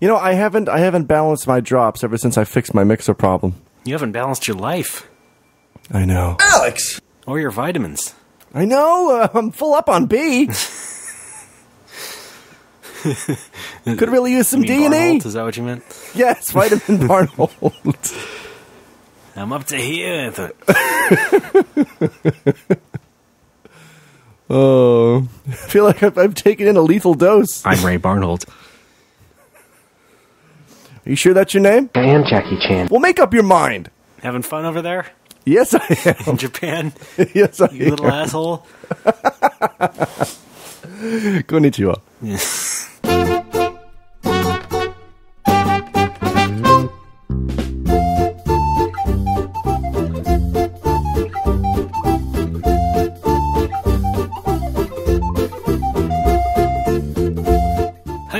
You know, I haven't I haven't balanced my drops ever since I fixed my mixer problem. You haven't balanced your life I know. Alex! or your vitamins. I know. Uh, I'm full up on B. Could really use some You D and E. Barnholt, Is that what you meant? Yes, vitamin Barnold. I'm up to here. I Oh, I feel like I've, I've taken in a lethal dose. I'm Ray Barnholt. You sure that's your name? I am Jackie Chan. Well, make up your mind. Having fun over there Yes, I am. in Japan, yes, I you am. little asshole. Konnichiwa.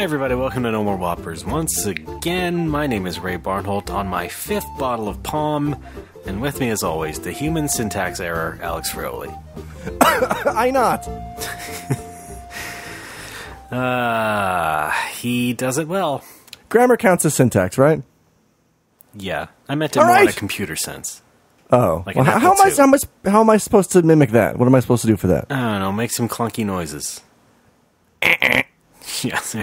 everybody. Welcome to No More Whoppers. Once again, my name is Ray Barnholt on my fifth bottle of Palm, and with me, as always, the human syntax error, Alex Fraioli. I not. Uh, he does it well. Grammar counts as syntax, right? Yeah, I meant it All more in a computer sense. Oh, Like well, how, am I? How am, I, how am I supposed to mimic that? What am I supposed to do for that? I don't know, make some clunky noises. yes,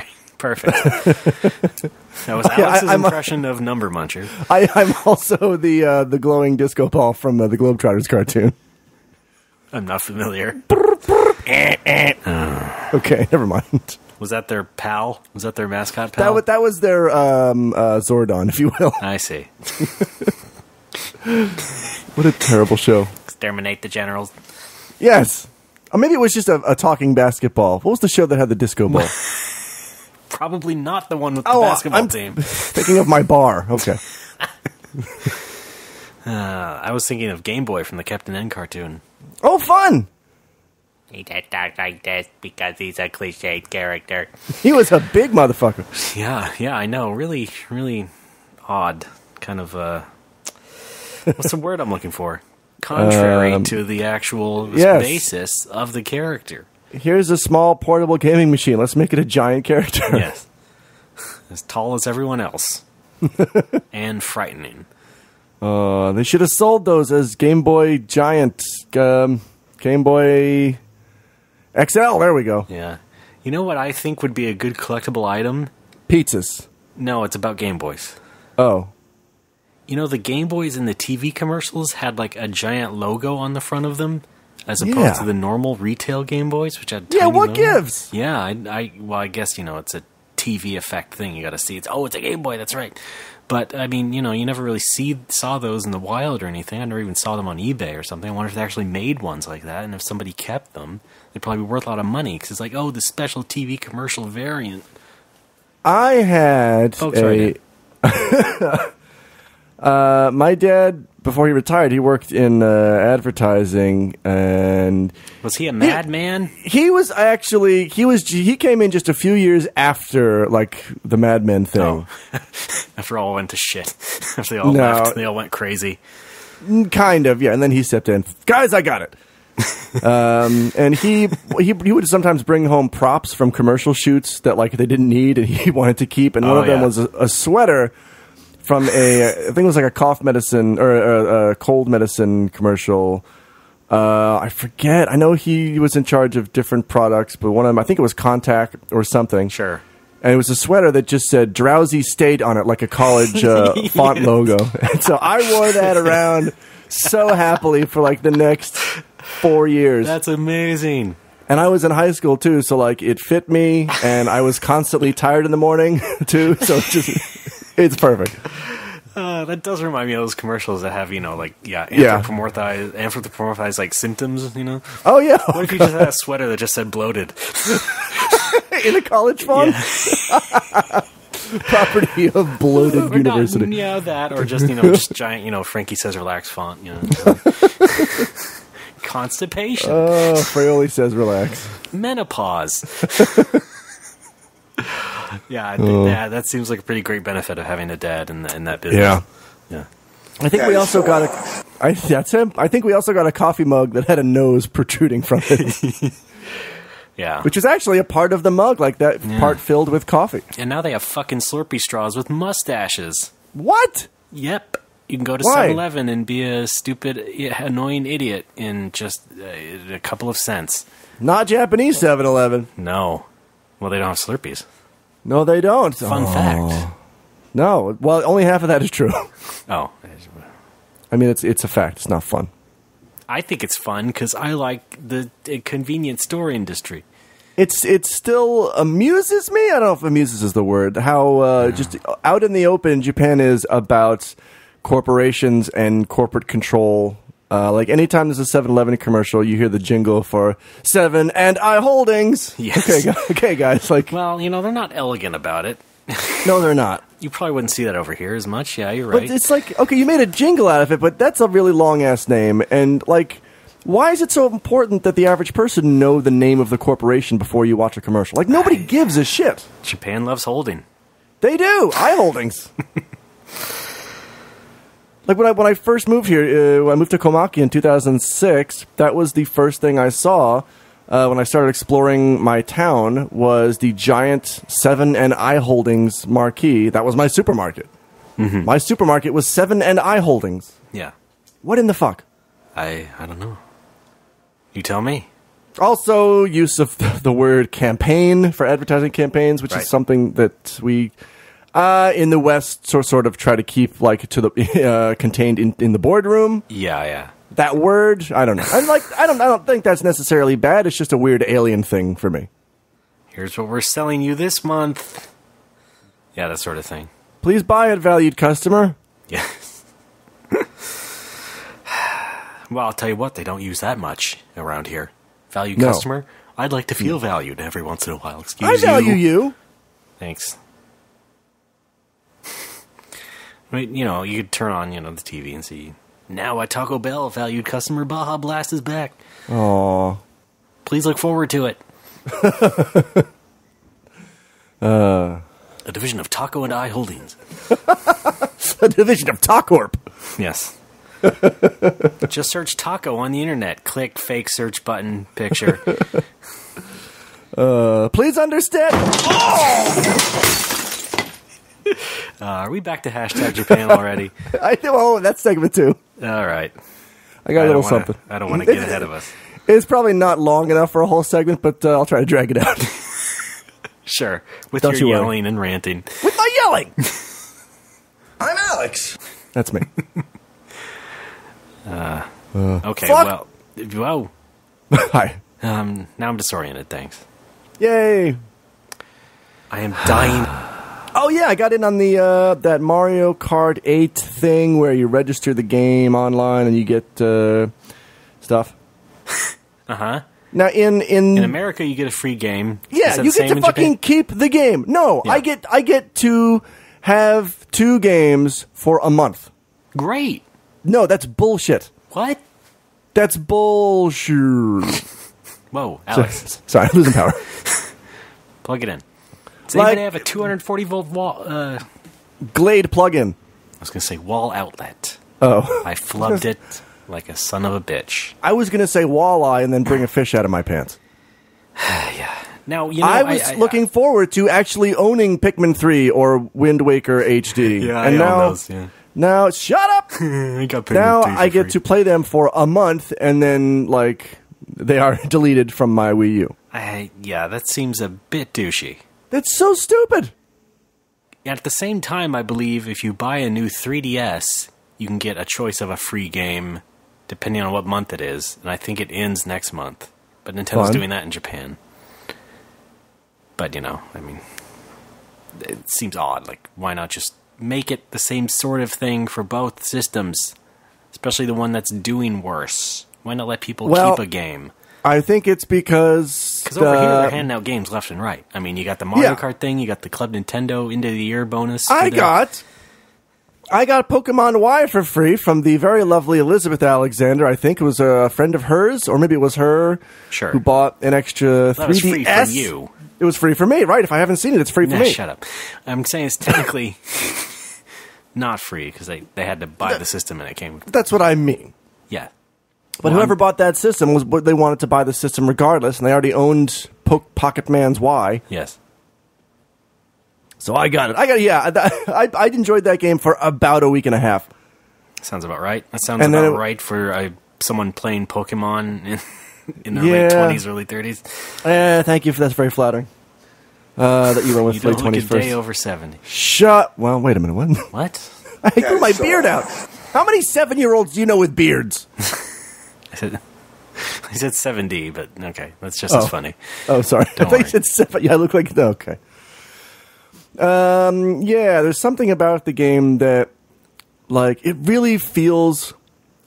perfect. that was yeah, I- Alex's I'm a- impression of Number Muncher. I, I'm also the uh, the glowing disco ball from uh, the Globetrotters cartoon. I'm not familiar. Okay, never mind. Was that their pal? Was that their mascot That pal? was that was their um, uh, Zordon, if you will. I see. What a terrible show. Exterminate the generals. Yes. Or maybe it was just a, a talking basketball. What was the show that had the disco ball? Probably not the one with the Oh, basketball I'm- team. Thinking of my bar. Okay. Uh, I was thinking of Game Boy from the Captain N cartoon. Oh, fun! He just talks like this because he's a cliched character. He was a big motherfucker. Yeah, yeah, I know. Really, really odd. Kind of, uh. What's the word I'm looking for? Contrary Um, to the actual yes. basis of the character. Here's a small portable gaming machine. Let's make it a giant character. Yes. As tall as everyone else. and frightening. Uh, they should have sold those as Game Boy Giant, um, Game Boy XL. There we go. Yeah. You know what I think would be a good collectible item? Pizzas. No, it's about Game Boys. Oh, You know, the Game Boys in the TV commercials had like a giant logo on the front of them, as opposed Yeah. to the normal retail Game Boys, which had Yeah, what gives? Yeah, I, I well, I guess you know it's a TV effect thing. You got to see it's oh, it's a Game Boy. That's right. But I mean, you know, you never really see saw those in the wild or anything. I never even saw them on eBay or something. I wonder if they actually made ones like that, and if somebody kept them, they'd probably be worth a lot of money because it's like oh, the special TV commercial variant. I had Folks a. right uh, my dad, before he retired, he worked in uh, advertising, and Was he a madman? he was actually he was he came in just a few years after like the Mad Men thing. Oh. After all went to shit. After they all No. left, they all went crazy. Kind of, yeah. And then he stepped in. Guys, I got it. um, and he, he he would sometimes bring home props from commercial shoots that like they didn't need and he wanted to keep. And one Oh, of them yeah. was a, a sweater from a I think it was like a cough medicine or a, a cold medicine commercial. Uh, I forget. I know he was in charge of different products, but one of them I think it was Contac or something. Sure. And it was a sweater that just said "Drowsy State" on it, like a college uh, font logo. And so I wore that around so happily for like the next four years. That's amazing. and I was in high school too, so like it fit me, and I was constantly tired in the morning too. So just it's perfect. Uh, that does remind me of those commercials that have, you know, like, yeah, Yeah. anthropomorphized, anthropomorphized like symptoms, you know? Oh yeah, What if you just had a sweater that just said bloated? in a college font, property of bloated Or not, university. yeah, that, or just, you know, just giant, you know, Frankie says relax font, you know? Constipation. Oh, Fraioli says relax. menopause. Yeah, I think Oh. that, that seems like a pretty great benefit of having a dad in, in that business. Yeah. Yeah. I think we also got a. I, that's him. I think we also got a coffee mug that had a nose protruding from it. Yeah. which is actually a part of the mug, like that part filled with coffee. And now they have fucking Slurpee straws with mustaches. What? Yep. You can go to Why? 7 Eleven and be a stupid, annoying idiot in just uh, a couple of cents. Not Japanese 7-Eleven. No. Well, they don't have Slurpees. No, they don't. Fun Oh. fact. No, well, only half of that is true. Oh. I mean, it's it's a fact. It's not fun. I think it's fun because I like the, the convenience store industry. It's it still amuses me. I don't know if amuses is the word. How uh, just out in the open, Japan is about corporations and corporate control. Uh, like anytime there's a 7-Eleven commercial, you hear the jingle for Seven and I Holdings. Yes. Okay, okay, guys. Like, Well, you know, they're not elegant about it. no, they're not. You probably wouldn't see that over here as much. Yeah, you're right. But it's like, okay, you made a jingle out of it, but that's a really long ass name. And like, why is it so important that the average person know the name of the corporation before you watch a commercial? Like, nobody gives a shit. Japan loves holding. They do. I holdings. like when I when I first moved here, uh, when I moved to Komaki in 2006. That was the first thing I saw uh, when I started exploring my town. Was the giant Seven and I Holdings marquee? That was my supermarket. My supermarket was Seven and I Holdings. Yeah. What in the fuck? I I don't know. You tell me. Also, use of the, the word campaign for advertising campaigns, which Right. is something that we uh, in the West sort sort of try to keep like to the uh, contained in, in the boardroom. Yeah, yeah. That word, I don't know. I'm like. I don't. I don't think that's necessarily bad. It's just a weird alien thing for me. Here's what we're selling you this month. Yeah, that sort of thing. Please buy it, valued customer. Yes. well, I'll tell you what, they don't use that much around here. Valued No. customer? I'd like to feel valued every once in a while. Excuse me. I value you. Thanks. I mean, you know, you could turn on, you know, the TV and see. Now at Taco Bell, valued customer Baja Blast is back. Aw. Please look forward to it. Uh. A division of Taco and I Holdings. A division of Tacorp. Yes. Just search taco on the internet. Click fake search button picture. Uh, please understand. Uh, are we back to hashtag Japan already? I oh, that segment too. All right. I got a I little don't wanna- something. I don't want to get ahead of us. It's probably not long enough for a whole segment, but uh, I'll try to drag it out. Sure. With Don't your you worry. yelling and ranting. With my yelling. I'm Alex. That's me. Okay, Fuck. well. Whoa. Hi. Um, now I'm disoriented, thanks. Yay. I am dying. Oh yeah, I got in on the uh, that Mario Kart 8 thing where you register the game online and you get uh, stuff. Uh huh. Now in in, In America, you get a free game. Yeah, you get to fucking Japan? keep the game. No, Yeah. I get I get to have two games for a month. Great. No, that's bullshit. What? That's bullshit. Whoa, Alex, Sorry, I'm losing power. plug it in. Does Like- anybody have a 240 volt wall? Uh, Glade plug-in. I was gonna say wall outlet. Oh. I flubbed it like a son of a bitch. I was gonna say walleye and then bring a fish out of my pants. Yeah. Now you know I was looking forward to actually owning Pikmin 3 or Wind Waker HD. Yeah, and I now, own those. Yeah. now shut up. Got now I get free. to play them for a month and then like they are deleted from my Wii U. I, yeah, that seems a bit douchey. That's so stupid. At the same time, I believe if you buy a new 3DS, you can get a choice of a free game depending on what month it is, and I think it ends next month. But Nintendo's Fun. doing that in Japan. But you know, I mean, it seems odd. Like, why not just make it the same sort of thing for both systems, especially the one that's doing worse? Why not let people Well, keep a game? I think it's because Because over here the- they're handing out games left and right. I mean, you got the Mario Yeah. Kart thing, you got the Club Nintendo End of the Year bonus. I the- got I got Pokemon Y for free from the very lovely Elizabeth Alexander. I think it was a friend of hers, or maybe it was her Sure. who bought an extra 3DS. That was free from you. It was free for me, right? If I haven't seen it, it's free for Nah, me. shut up. I'm saying it's technically not free because they, they had to buy the system and it came. That's what I mean. Yeah. But Well, whoever I'm- bought that system was they wanted to buy the system regardless, and they already owned po- Pocket Man's Y. Yes. So I got it. I got it. Yeah, I, I, I enjoyed that game for about a week and a half. Sounds about right. That sounds And about it- right for uh, someone playing Pokemon in, in their Yeah. late twenties, early thirties. Eh, thank you for that's very flattering. Uh, that you went You with don't late look a day over seventy. Shut. Well, wait a minute. What? What? I grew my shut beard out. How many seven-year-olds do you know with beards? I said, I said seventy, but okay, that's just Oh. as funny. Oh, sorry. Don't I thought you worry. said seven. Yeah, I look like No, okay. Um, yeah, there's something about the game that, like, it really feels.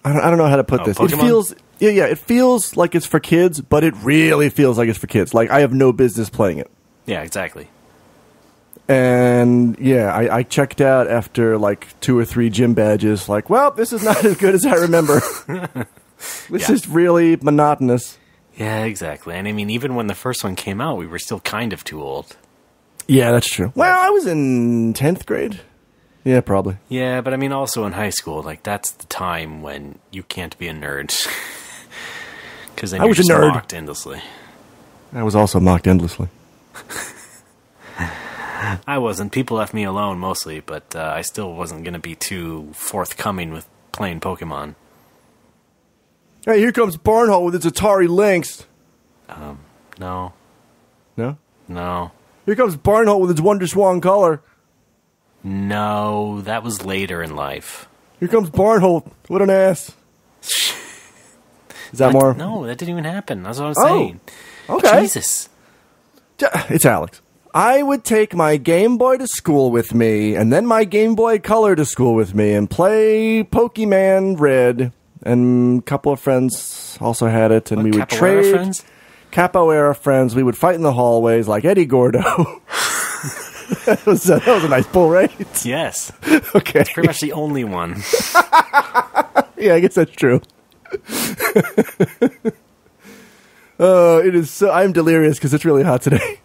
I don't, I don't know how to put Oh, this. It feels. Yeah, yeah. It feels like it's for kids, but it really feels like it's for kids. Like I have no business playing it. Yeah, exactly. And yeah, I, I checked out after like two or three gym badges. Like, well, this is not as good as I remember. this Yeah. is really monotonous. Yeah, exactly. And I mean, even when the first one came out, we were still kind of too old. Yeah, that's true. Well, I was in tenth grade. Yeah, probably. Yeah, but I mean, also in high school, like that's the time when you can't be a nerd. Because then I was a nerd. mocked endlessly. I was also mocked endlessly. I wasn't. People left me alone mostly, but uh, I still wasn't going to be too forthcoming with playing Pokemon. Hey, here comes Barnhole with its Atari Lynx. Um, no, No? no, Here comes Barnhole with its Wonder Swan color. no. That was later in life. Here comes Barnhole. What an ass. Is that more? No, that didn't even happen. That's what I was Oh, saying. Okay. Jesus. J- It's Alex. I would take my Game Boy to school with me, and then my Game Boy Color to school with me, and play Pokemon Red. And a couple of friends also had it, and What, we would Capoeira trade friends? capoeira friends. We would fight in the hallways like Eddie Gordo. that, was a, that was a nice pull, right? Yes, okay. It's pretty much the only one. Yeah, I guess that's true. uh, it is. So, I'm delirious because it's really hot today.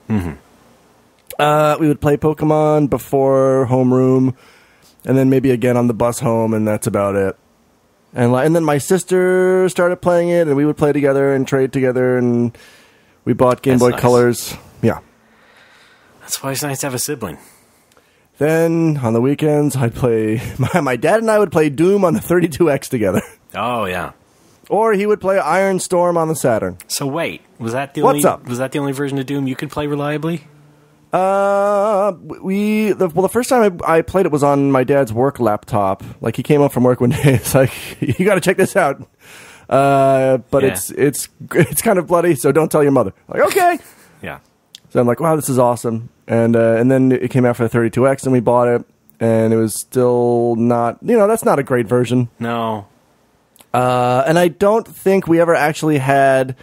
Uh, we would play Pokemon before homeroom, and then maybe again on the bus home, and that's about it. And li- and then my sister started playing it, and we would play together and trade together, and we bought Game That's Boy nice. Colors. Yeah. That's why it's nice to have a sibling. Then on the weekends, I'd play. My, my dad and I would play Doom on the 32X together, Oh yeah. or he would play Iron Storm on the Saturn. So wait, was that the What's only up? was that the only version of Doom you could play reliably? Uh, we the, well the first time I, I played it was on my dad's work laptop. Like he came up from work one day. It's like you got to check this out. Uh, but Yeah. it's it's it's kind of bloody, so don't tell your mother. Like okay. Yeah. So I'm like, wow, this is awesome. And uh, and then it came out for the 32X, and we bought it, and it was still not, you know, that's not a great version. No. Uh, and I don't think we ever actually had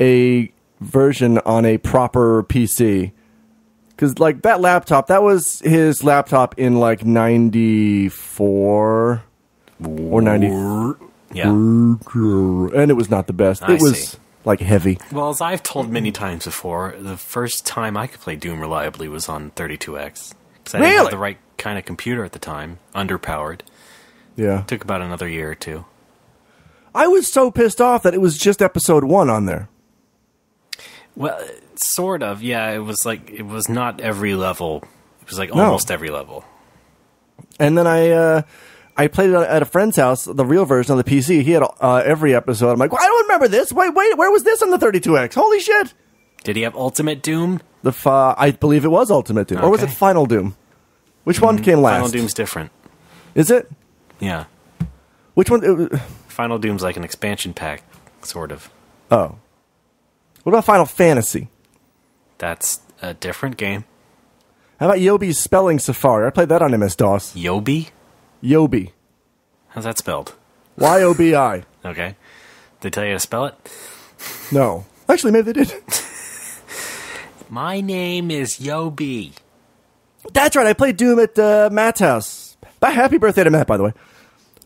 a version on a proper PC. Because, like, that laptop, that was his laptop in, like, 94 or 90. Yeah. And it was not the best. I it was, see. like, heavy. Well, as I've told many times before, the first time I could play Doom reliably was on 32X. Because I didn't Really? have the right kind of computer at the time, underpowered. Yeah. it Took about another year or two. I was so pissed off that it was just episode one on there. Well, sort of. Yeah, it was like it was not every level. It was like No. almost every level. And then I uh, I played it at a friend's house, the real version of the PC. He had uh, every episode. I'm like, well, I don't remember this. Wait, wait, where was this on the 32X? Holy shit! Did he have Ultimate Doom? The fi- I believe it was Ultimate Doom, or was it Mm-hmm. Final Doom? Which one came last? Final Doom's different. Is it? Yeah. Which one? it Final Doom's like an expansion pack, sort of. oh, what about Final Fantasy? That's a different game. How about Yobi's Spelling Safari? I played that on MS DOS. Yobi? Yobi, How's that spelled? Y O B I. Okay. Did they tell you how to spell it? No, actually, maybe they did. My name is Yobi. That's right. I played Doom at uh, Matt's house. But happy birthday to Matt, by the way.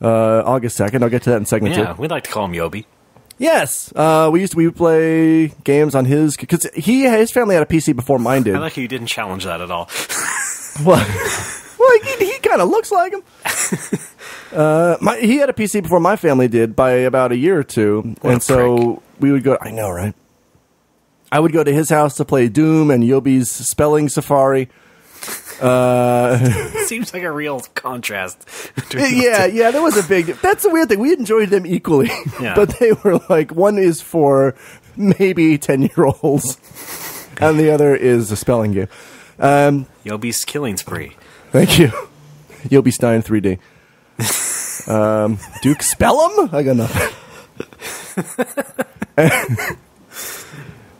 Uh, August second. I'll get to that in segment Yeah, two. we'd like to call him Yobi. Yes, uh, we used to we would play games on his because he his family had a PC before mine did. I like how you didn't challenge that at all. well, well, he, he kind of looks like him. uh, my, he had a PC before my family did by about a year or two, What and so we would go. I know, right? I would go to his house to play Doom and Yobi's Spelling Safari. Uh, Seems like a real contrast. yeah, yeah, there was a big. That's the weird thing. We enjoyed them equally, Yeah. but they were like one is for maybe ten year olds, and the other is a spelling game. Um, Yobi's killing spree. thank you, Yobi Stein 3D. Um, Duke Spellem? I got nothing.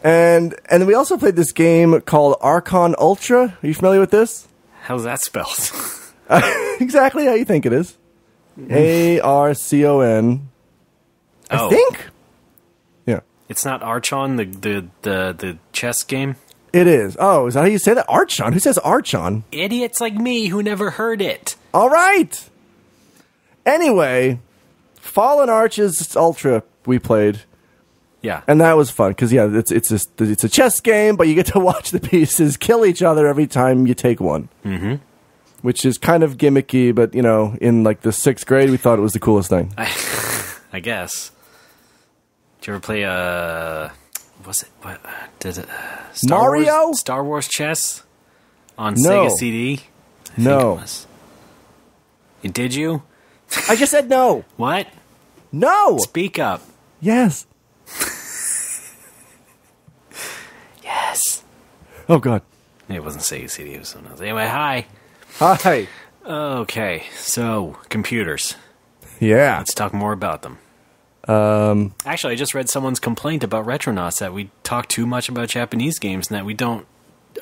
And and we also played this game called Archon Ultra. Are you familiar with this? How's that spelled? exactly how you think it is. A R C O N. I oh, think. Yeah, it's not Archon, the the the the chess game. it is. Oh, is that how you say that? Archon? Who says Archon? Idiots like me who never heard it. All right. Anyway, Fallen Arches Ultra we played, Yeah, and that was fun because yeah, it's it's a, it's a chess game, but you get to watch the pieces kill each other every time you take one. Mm-hmm. Which is kind of gimmicky, but you know, in like the sixth grade, we thought it was the coolest thing. I guess. Did you ever play uh was it what did it uh, Mario? Wars, Star Wars chess on No. Sega CD? I think No. it was. Did you? I just said no, What? no, Speak up. yes. Yes. Oh God. It wasn't Sega CD. It was someone else. Anyway, hi. Hi. Okay, so computers. Yeah. Let's talk more about them. Um. Actually, I just read someone's complaint about Retronauts that we talk too much about Japanese games and that we don't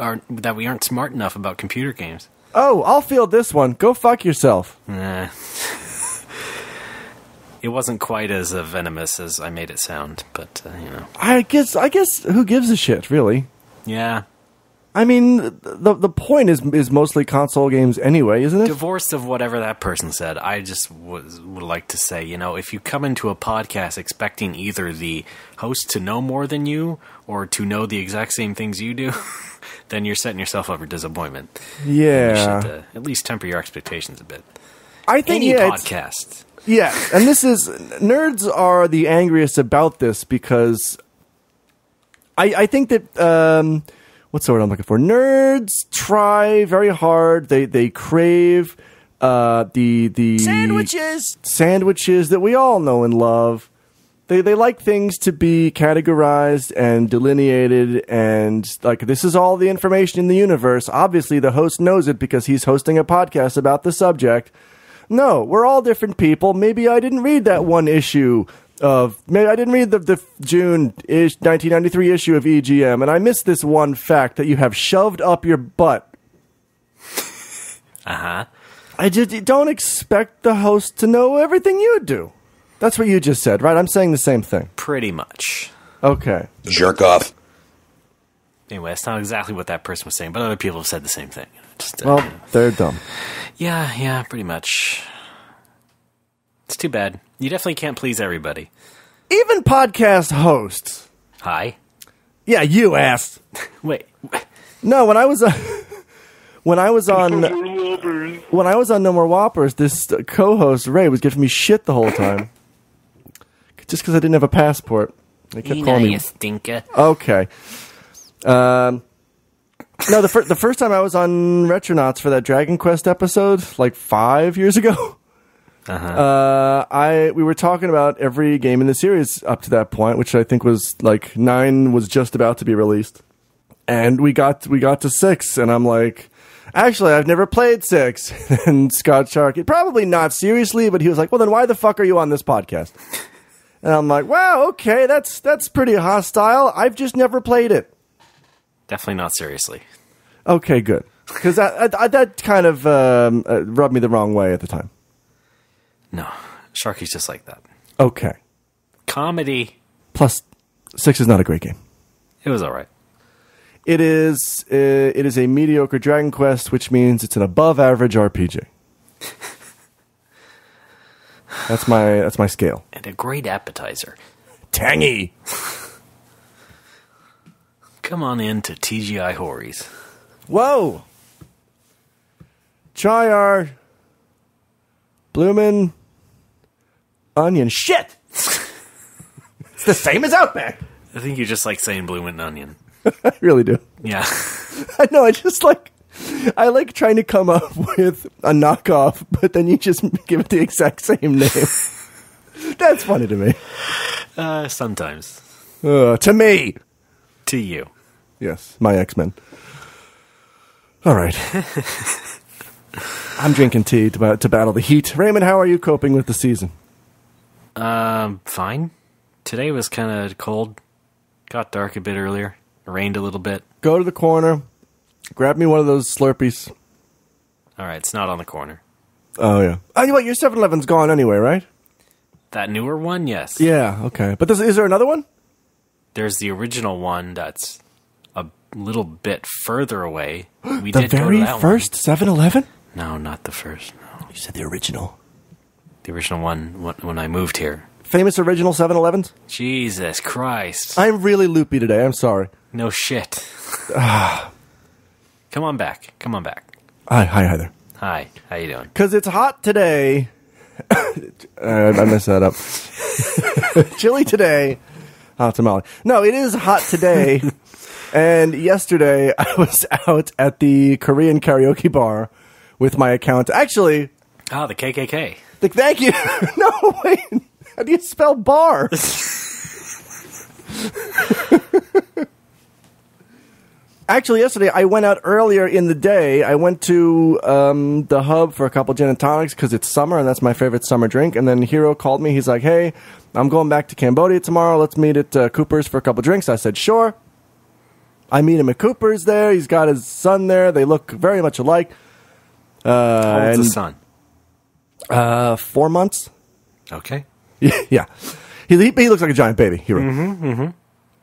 aren't that we aren't smart enough about computer games. Oh, I'll field this one. Go fuck yourself. Nah. it wasn't quite as uh, venomous as I made it sound, but uh, you know, I guess. I guess. Who gives a shit, really? yeah. I mean, the the point is is mostly console games anyway, isn't it? Divorced of whatever that person said, I just was, would like to say, you know, if you come into a podcast expecting either the host to know more than you or to know the exact same things you do, then you're setting yourself up for disappointment. You Yeah, should uh, at least temper your expectations a bit. I think Any yeah, podcast. Yeah, and this is nerds are the angriest about this because I I think that um, what's the word I'm looking for? Nerds try very hard. They they crave uh, the the sandwiches that we all know and love. They they like things to be categorized and delineated and like this is all the information in the universe. Obviously the host knows it because he's hosting a podcast about the subject. No, we're all different people. Maybe I didn't read that one issue of maybe I didn't read the, the June ish 1993 issue of EGM and I missed this one fact that you have shoved up your butt Uh huh. I just don't expect the host to know everything you do. That's what you just said, right? I'm saying the same thing. Pretty much. Okay. Jerk off. Anyway, that's not exactly what that person was saying, but other people have said the same thing. Just, uh, Well, they're dumb. yeah, yeah, pretty much. It's too bad. You definitely can't please everybody. Even podcast hosts. Hi. Yeah, you asked. Wait. No, when I was uh, when I was on when I was on No More Whoppers, this uh, co-host Ray was giving me shit the whole time, just because I didn't have a passport. They kept You calling me you stinker. Okay. Um, no, the, fir- the first time I was on Retronauts for that Dragon Quest episode, like five years ago, Uh-huh. uh, I we were talking about every game in the series up to that point, which I think was like nine was just about to be released, and we got we got to six, and I'm like. Actually, I've never played six. and Scott Sharkey, probably not seriously, but he was like, "Well, then why the fuck are you on this podcast?" And I'm like, "Wow, okay, that's that's pretty hostile. I've just never played it." Definitely not seriously. Okay, good. Because that, kind of um, uh, rubbed me the wrong way at the time. No. Sharkey's just like that. Okay. Comedy. Plus, six is not a great game. It was alright. It is uh, it is a mediocre Dragon Quest, which means it's an above average RPG. that's my that's my scale. And a great appetizer. Tangy. Come on in to TGI Horries. Whoa. Try our bloomin' onion. Shit. it's the same as Outback. I think you just like saying and onion. I really do. Yeah. I know. I just like. I like trying to come up with a knockoff, but then you just give it the exact same name. That's funny to me. Uh, sometimes. Uh, to me. To you. Yes, my X Men. All right. I'm drinking tea to, to battle the heat. Raymond, how are you coping with the season? Um, fine. Today was kind of cold. Got dark a bit earlier. Rained a little bit. Go to the corner, grab me one of those Slurpees. All right, it's not on the corner. Oh yeah. Oh, you what? Your 7-Eleven's gone anyway, right? That newer one, yes. Yeah. Okay. But is there another one? There's the original one that's a little bit further away. We The did go very to that first 7-Eleven? No, not the first. No. You said the original. The original one when, when I moved here. Famous original 7-Elevens? Jesus Christ. I'm really loopy today. I'm sorry. No shit. Come on back. Come on back. Hi, hi, hi there. Hi. How you doing? Because it's hot today. uh, I messed that up. Chilly today. Hot tamale. No, it is hot today. And yesterday, I was out at the Korean karaoke bar with my account. Actually, Ah, the KKK. like, thank you. no, wait. How do you spell bar? Actually, yesterday I went out earlier in the day. I went to um, the hub for a couple gin and tonics because it's summer and that's my favorite summer drink. And then Hero called me. He's like, "Hey, I'm going back to Cambodia tomorrow. Let's meet at uh, Cooper's for a couple drinks." I said, "Sure." I meet him at Cooper's there. He's got his son there. They look very much alike. Uh, How old's the son? Uh, four months. Okay. yeah, he, he he looks like a giant baby. Hero. Mm-hmm,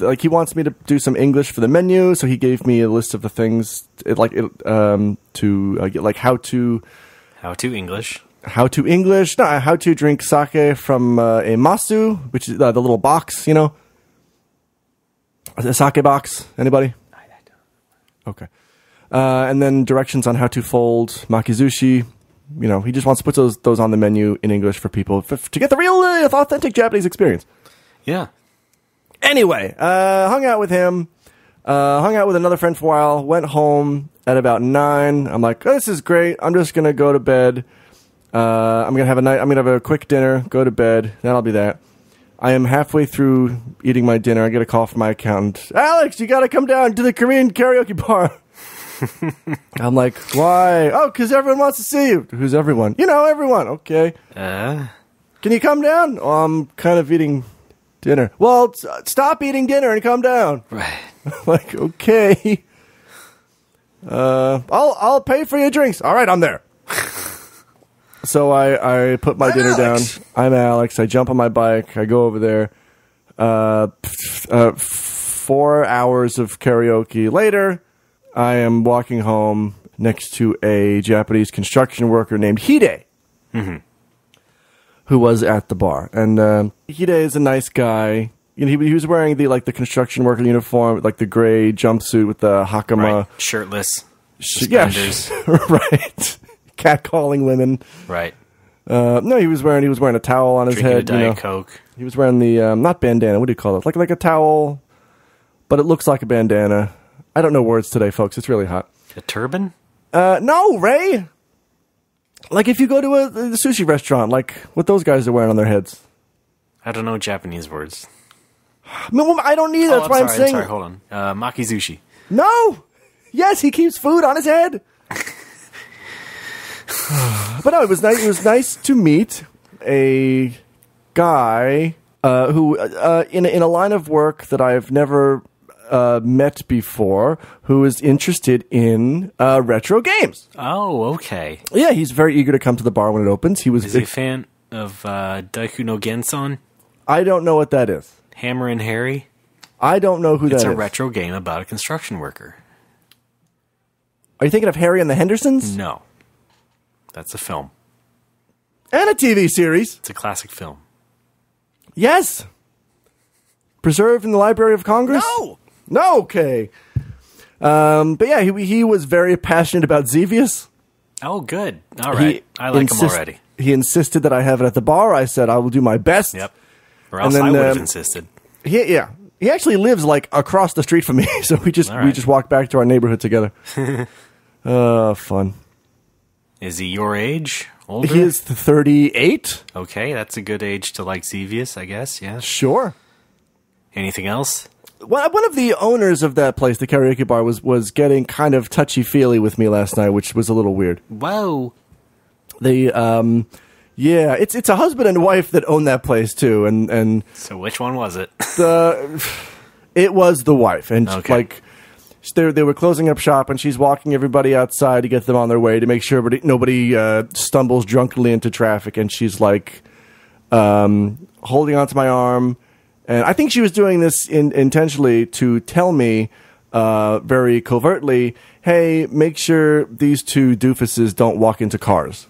Like he wants me to do some English for the menu, so he gave me a list of the things it, like it, um to uh, get like how to How to English. how to English, no, how to drink sake from uh, a masu, which is uh, the little box, you know, a sake box. Anybody? Okay. Uh, and then directions on how to fold makizushi. You know, he just wants to put those those on the menu in English for people f- to get the real, uh, authentic Japanese experience. Yeah. Anyway, uh, hung out with him. Uh, hung out with another friend for a while. Went home at about nine. I'm like, oh, this is great. I'm just gonna go to bed. Uh, I'm gonna have a night. I'm gonna have a quick dinner. Go to bed. That'll be that. I am halfway through eating my dinner. I get a call from my accountant. Alex, you gotta come down to the Korean karaoke bar. I'm like, why? Oh, because everyone wants to see you. Who's everyone? You know, everyone. Okay. Uh, Can you come down? Oh, I'm kind of eating dinner. Well, stop eating dinner and come down. right. like, okay. Uh, I'll I'll pay for your drinks. All right, I'm there. so I I put my I'm dinner Alex. down. I'm Alex. I jump on my bike. I go over there. Uh, uh, four hours of karaoke later, I am walking home next to a Japanese construction worker named Hide who was at the bar. And um, Hide is a nice guy. You know, he, he was wearing the like the construction worker uniform, like the gray jumpsuit with the hakama. Right. Shirtless. Sh- yeah, right. Catcalling women. Right. Uh, no, he was wearing he was wearing a towel on his Drinking a head. You Diet know. Coke. He was wearing the um, not bandana. What do you call it? Like like a towel, but it looks like a bandana. I don't know words today, folks. It's really hot. A turban? Uh, no, Ray. Like if you go to a, a sushi restaurant, like what those guys are wearing on their heads. I don't know Japanese words. I, don't need. Oh, That's I'm why I'm sorry, saying. sorry, hold on. Uh, makizushi. No. Yes, he keeps food on his head. but no, it was nice. It was nice to meet a guy uh, who, uh, in a, in a line of work that I've never uh, met before, who is interested in uh, retro games. Oh, okay. Yeah, he's very eager to come to the bar when it opens. He was. Is he a fan of uh, Daiku no Gensan? I don't know what that is. Hammerin' Harry? I don't know who that is. It's a retro game about a construction worker. Are you thinking of Harry and the Hendersons No. That's a film. and a TV series? It's a classic film. Yes. Preserved in the Library of Congress? No! No, okay. Um, but yeah, he, he was very passionate about Xevious. Oh, good. All right. He I like him already. He insisted that I have it at the bar. I said I will do my best. Yep. Or else then, I would have um, insisted. He, yeah. He actually lives like across the street from me, so we just All we just walk back to our neighborhood together. uh, fun. Is he your age? Older? He is 38. Okay, that's a good age to like Xevious, I guess. Yeah. Sure. Anything else? One one of the owners of that place, the karaoke bar, was was getting kind of touchy feely with me last night, which was a little weird. Whoa. The um, yeah, it's it's a husband and wife that own that place too, and and So which one was it? the it was the wife, and Okay. like they they were closing up shop, and she's walking everybody outside to get them on their way to make sure everybody, nobody uh, stumbles drunkenly into traffic, and she's like um, holding onto my arm, and I think she was doing this in, intentionally to tell me uh, very covertly, "Hey, make sure these two doofuses don't walk into cars."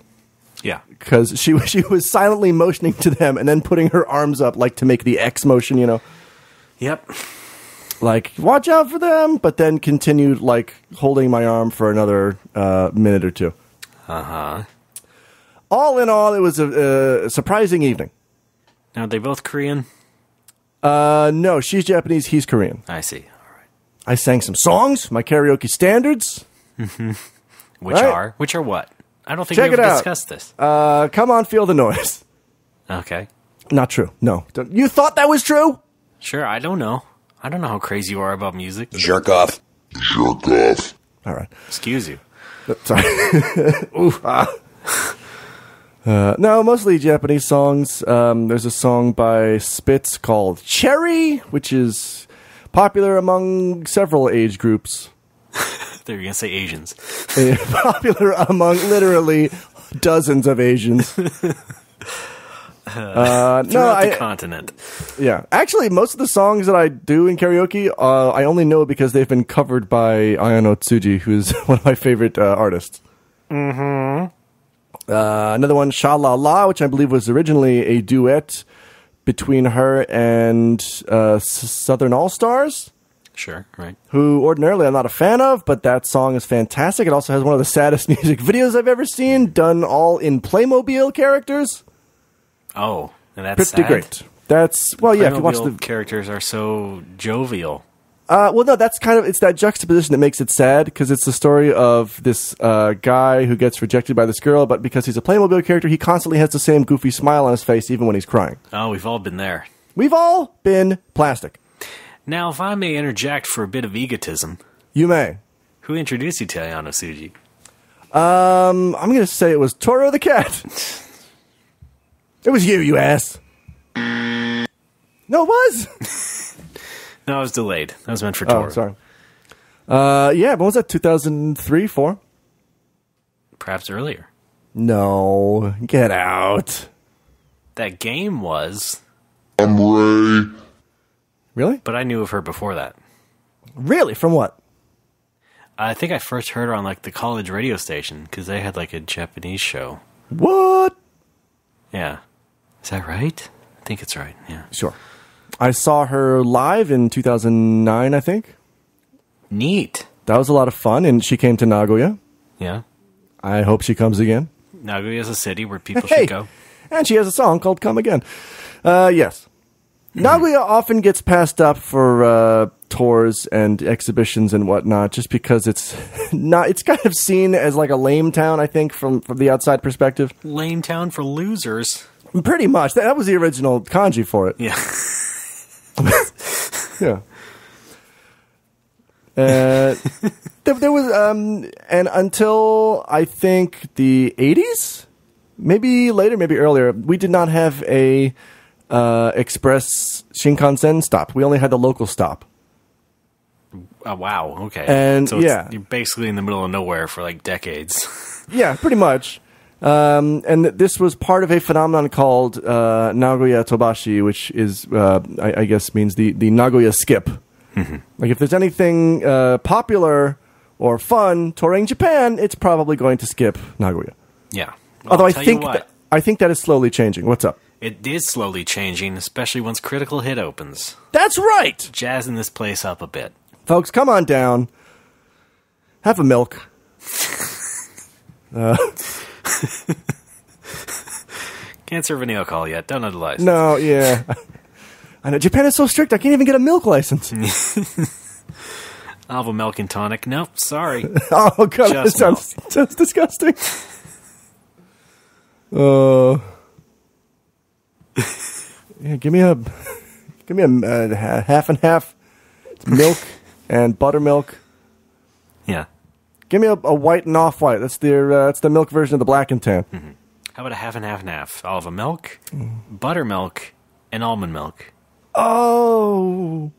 yeah. Because she she was silently motioning to them and then putting her arms up like to make the X motion, you know Yep. Like watch out for them but then continued like holding my arm for another uh, minute or two Uh huh. all in all it was a, a surprising evening Now are they both Korean? uh, no she's japanese he's korean I see. All right. i sang some songs my karaoke standards Which Right. are? Which are what? I don't think Check we ever it out. discussed this. uh, come on feel the noise okay. not true no Don't- you thought that was true Sure. I don't know. I don't know how crazy you are about music. Jerk off. Jerk off. all right Excuse you. Sorry. Ooh, ah. Uh, no, mostly Japanese songs. Um, there's a song by Spitz called Cherry, which is popular among several age groups. They're gonna say Asians. Uh, popular among literally dozens of Asians. Uh, no, Throughout the I, continent. yeah. Actually, most of the songs that I do in karaoke, uh, I only know because they've been covered by Ayano Tsuji, who's one of my favorite uh, artists. Mm-hmm. Uh, another one, Sha La La, which I believe was originally a duet between her and uh, S- Southern All Stars, Sure. Right. who ordinarily I'm not a fan of, but that song is fantastic. It also has one of the saddest music videos I've ever seen, done all in Playmobil characters. Oh, and that's Pretty sad? great. That's well, yeah. If you watch the characters are so jovial. Uh, well, no, that's kind of it's that juxtaposition that makes it sad because it's the story of this uh, guy who gets rejected by this girl, but because he's a Playmobil character, he constantly has the same goofy smile on his face even when he's crying. Oh, we've all been there. We've all been plastic. Now, if I may interject for a bit of egotism, You may. who introduced you to Ayano Tsuji? Um, I'm gonna say it was Toro the cat. it was you, you ass. No, it was. No, I was delayed. That was meant for Tor. oh, sorry. Uh, yeah, when was that? 2003, four? Perhaps earlier. No, get out. That game was, I'm Ray. Really? but I knew of her before that. Really? From what? I think I first heard her on like the college radio station because they had like a Japanese show. What? Yeah. Is that right? I think it's right. Yeah. Sure. I saw her live in 2009, I think. Neat. That was a lot of fun, and she came to Nagoya. Yeah. I hope she comes again. Nagoya is a city where people Hey, should go. and she has a song called "Come Again." Uh, yes, Nagoya often gets passed up for uh, tours and exhibitions and whatnot, just because it's not. It's kind of seen as like a lame town, I think, from from the outside perspective. Lame town for losers. Pretty much, that, that was the original kanji for it. Yeah. Yeah. Uh, there, there was, um, and until I think the 80s, maybe later, maybe earlier, we did not have a uh, express Shinkansen stop. We only had the local stop. Oh, wow. Okay. And, so it's- yeah. you're basically in the middle of nowhere for like decades. Yeah, pretty much. Um, and th- this was part of a phenomenon called uh, Nagoya Tobashi, which is, uh, I, I guess, means the, the Nagoya skip. Like, if there's anything uh, popular or fun touring Japan, it's probably going to skip Nagoya. yeah. Well, Although I think that, I think that is slowly changing. What's up? it is slowly changing, especially once Critical Hit opens, That's right, jazzing this place up a bit. folks. Come on down. Have a milk. Can't serve any alcohol yet. Don't idolize. No, yeah. I know Japan is so strict. I can't even get a milk license. I'll have a milk and tonic. Nope, sorry. oh god, that sounds sounds disgusting. Uh, yeah, give me a give me a, uh, ha- half and half It's milk and buttermilk. Give me a, a white and off white. That's the uh, that's the milk version of the black and tan. How about a half and half and half? I'll have a milk, buttermilk, and almond milk. Oh,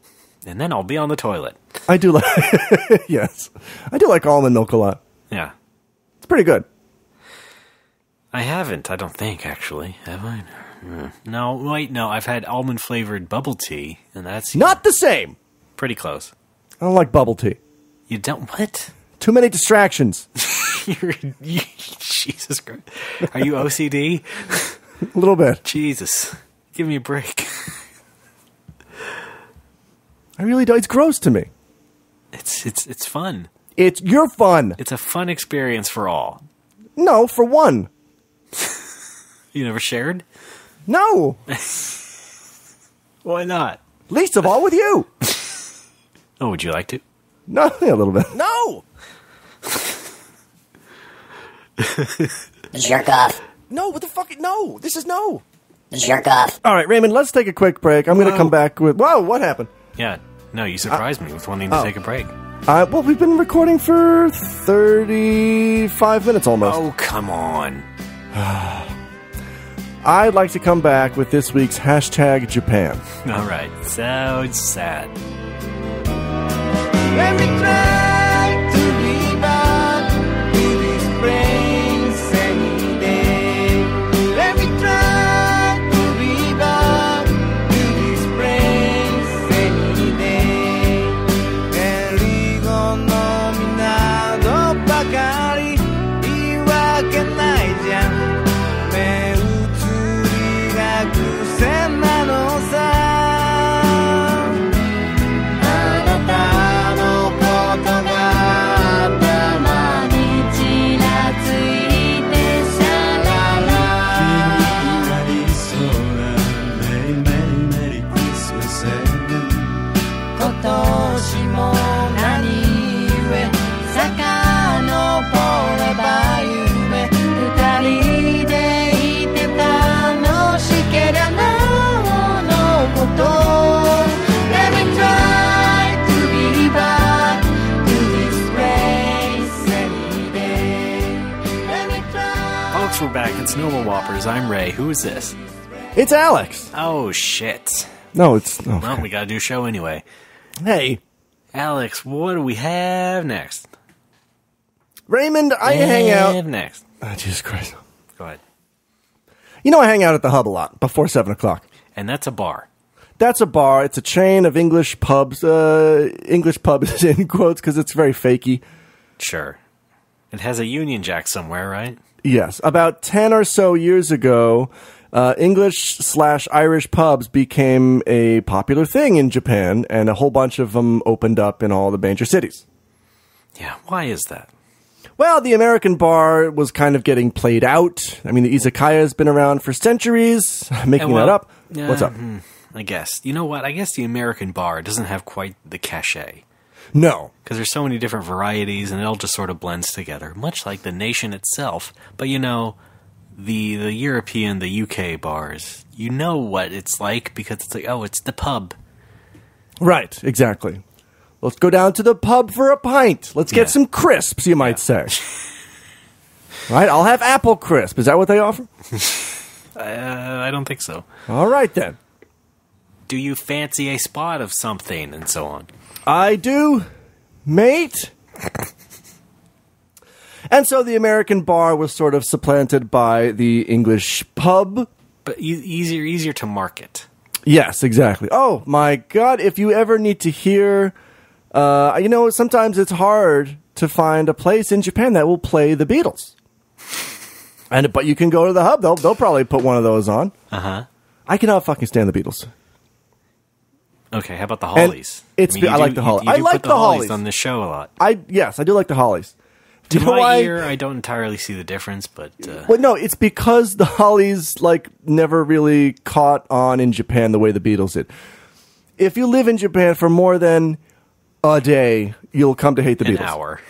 And then I'll be on the toilet. I do like yes, I do like almond milk a lot. Yeah. It's pretty good. I haven't, I don't think, actually. Have I? Mm. No, wait, no. I've had almond flavored bubble tea, and that's Not the same. pretty close. I don't like bubble tea. You don't. What? Too many distractions. Jesus Christ. Are you OCD? A little bit. Jesus. Give me a break. I really don't. It's gross to me. It's it's it's fun. It's you're fun. It's a fun experience for all. No, for one. You never shared? No. Why not? Least of all with you. Oh, would you like to? No, yeah, a little bit. No. Jerk off. No, what the fuck? No, this is no. Jerk off. All right, Raymond, let's take a quick break. I'm going to come back with. Whoa, what happened? Yeah. No, you surprised me with wanting to oh. take a break. Uh, well, we've been recording for 35 minutes almost. Oh, come on. I'd like to come back with this week's hashtag Japan. All right. So sad. Let me we're back. It's No More Whoppers. I'm Ray. Who is this? It's Alex. Oh, shit. No, it's. Oh, Well, we gotta do a show anyway. hey, Alex, what do we have next? Raymond, I hang out. Next. Oh, Jesus Christ. Go ahead. You know, I hang out at the hub a lot before 7 o'clock. And that's a bar. That's a bar. It's a chain of English pubs. Uh, English pubs in quotes because it's very fakey. Sure. It has a Union Jack somewhere, right? Yes, about ten or so years ago, uh, English slash Irish pubs became a popular thing in Japan, and a whole bunch of them opened up in all the major cities. Yeah. Why is that? Well, the American bar was kind of getting played out. I mean, the izakaya has been around for centuries. Making well, that up. yeah, What's up? hmm, I guess. You know what? I guess the American bar doesn't have quite the cachet. No. Because there's so many different varieties and it all just sort of blends together, much like the nation itself. But you know, the the European, the UK bars, you know what it's like because it's like, oh, it's the pub. Right, exactly. Let's go down to the pub for a pint. Let's get Yeah. some crisps, you might say. right, I'll have apple crisp. Is that what they offer? Uh, I don't think so. All right then. Do you fancy a spot of something and so on? I do, mate. and so the American bar was sort of supplanted by the English pub. But e- easier, easier to market. Yes, exactly. Oh my God! If you ever need to hear, uh, you know, sometimes it's hard to find a place in Japan that will play the Beatles. And but you can go to the hub; they'll they'll probably put one of those on. Uh huh. I cannot fucking stand the Beatles. Okay, how about the And Hollies? it's- you I like the Hol- You, you I like the the Hollies Hollies. on this show a lot. I yes, I do like the Hollies. Do you know my why? ear, I don't entirely see the difference, but uh, Well, no, it's because the Hollies like never really caught on in Japan the way the Beatles did. If you live in Japan for more than a day, you'll come to hate the an Beatles. hour.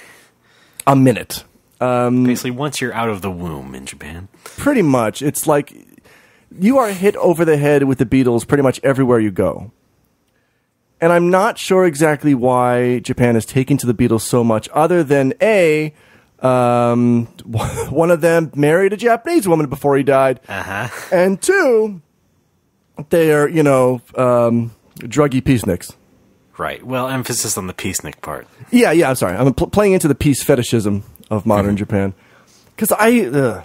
A minute. Basically, once you're out of the womb in Japan. Pretty much. It's like you are hit over the head with the Beatles pretty much everywhere you go. And I'm not sure exactly why Japan is taking to the Beatles so much, other than A, um, one of them married a Japanese woman before he died. Uh huh. And two, they are, you know, um, druggy peaceniks. Right. Well, emphasis on the peacenik part. Yeah, yeah, I'm sorry. I'm pl- playing into the peace fetishism of modern Japan. Because I. Uh,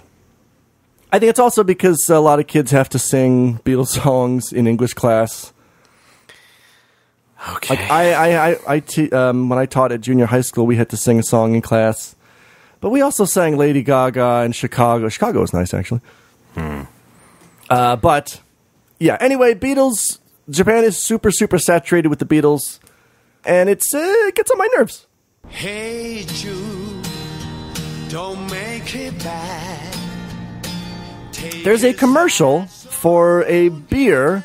I think it's also because a lot of kids have to sing Beatles songs in English class. Okay. Like I, I, I, I te- um, when I taught at junior high school, we had to sing a song in class, but we also sang Lady Gaga in Chicago. Chicago was nice, actually. Hmm. Uh, but yeah. Anyway, Beatles. Japan is super, super saturated with the Beatles, and it's uh, it gets on my nerves. Hey Jude, don't make it bad. Take There's a commercial for a beer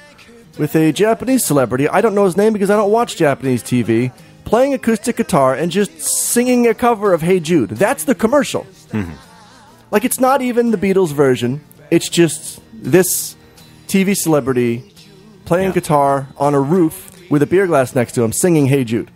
with a Japanese celebrity. I don't know his name because I don't watch Japanese TV. Playing acoustic guitar and just singing a cover of Hey Jude. That's the commercial. Mm-hmm. Like it's not even the Beatles version. It's just this TV celebrity playing Yeah. guitar on a roof with a beer glass next to him singing Hey Jude.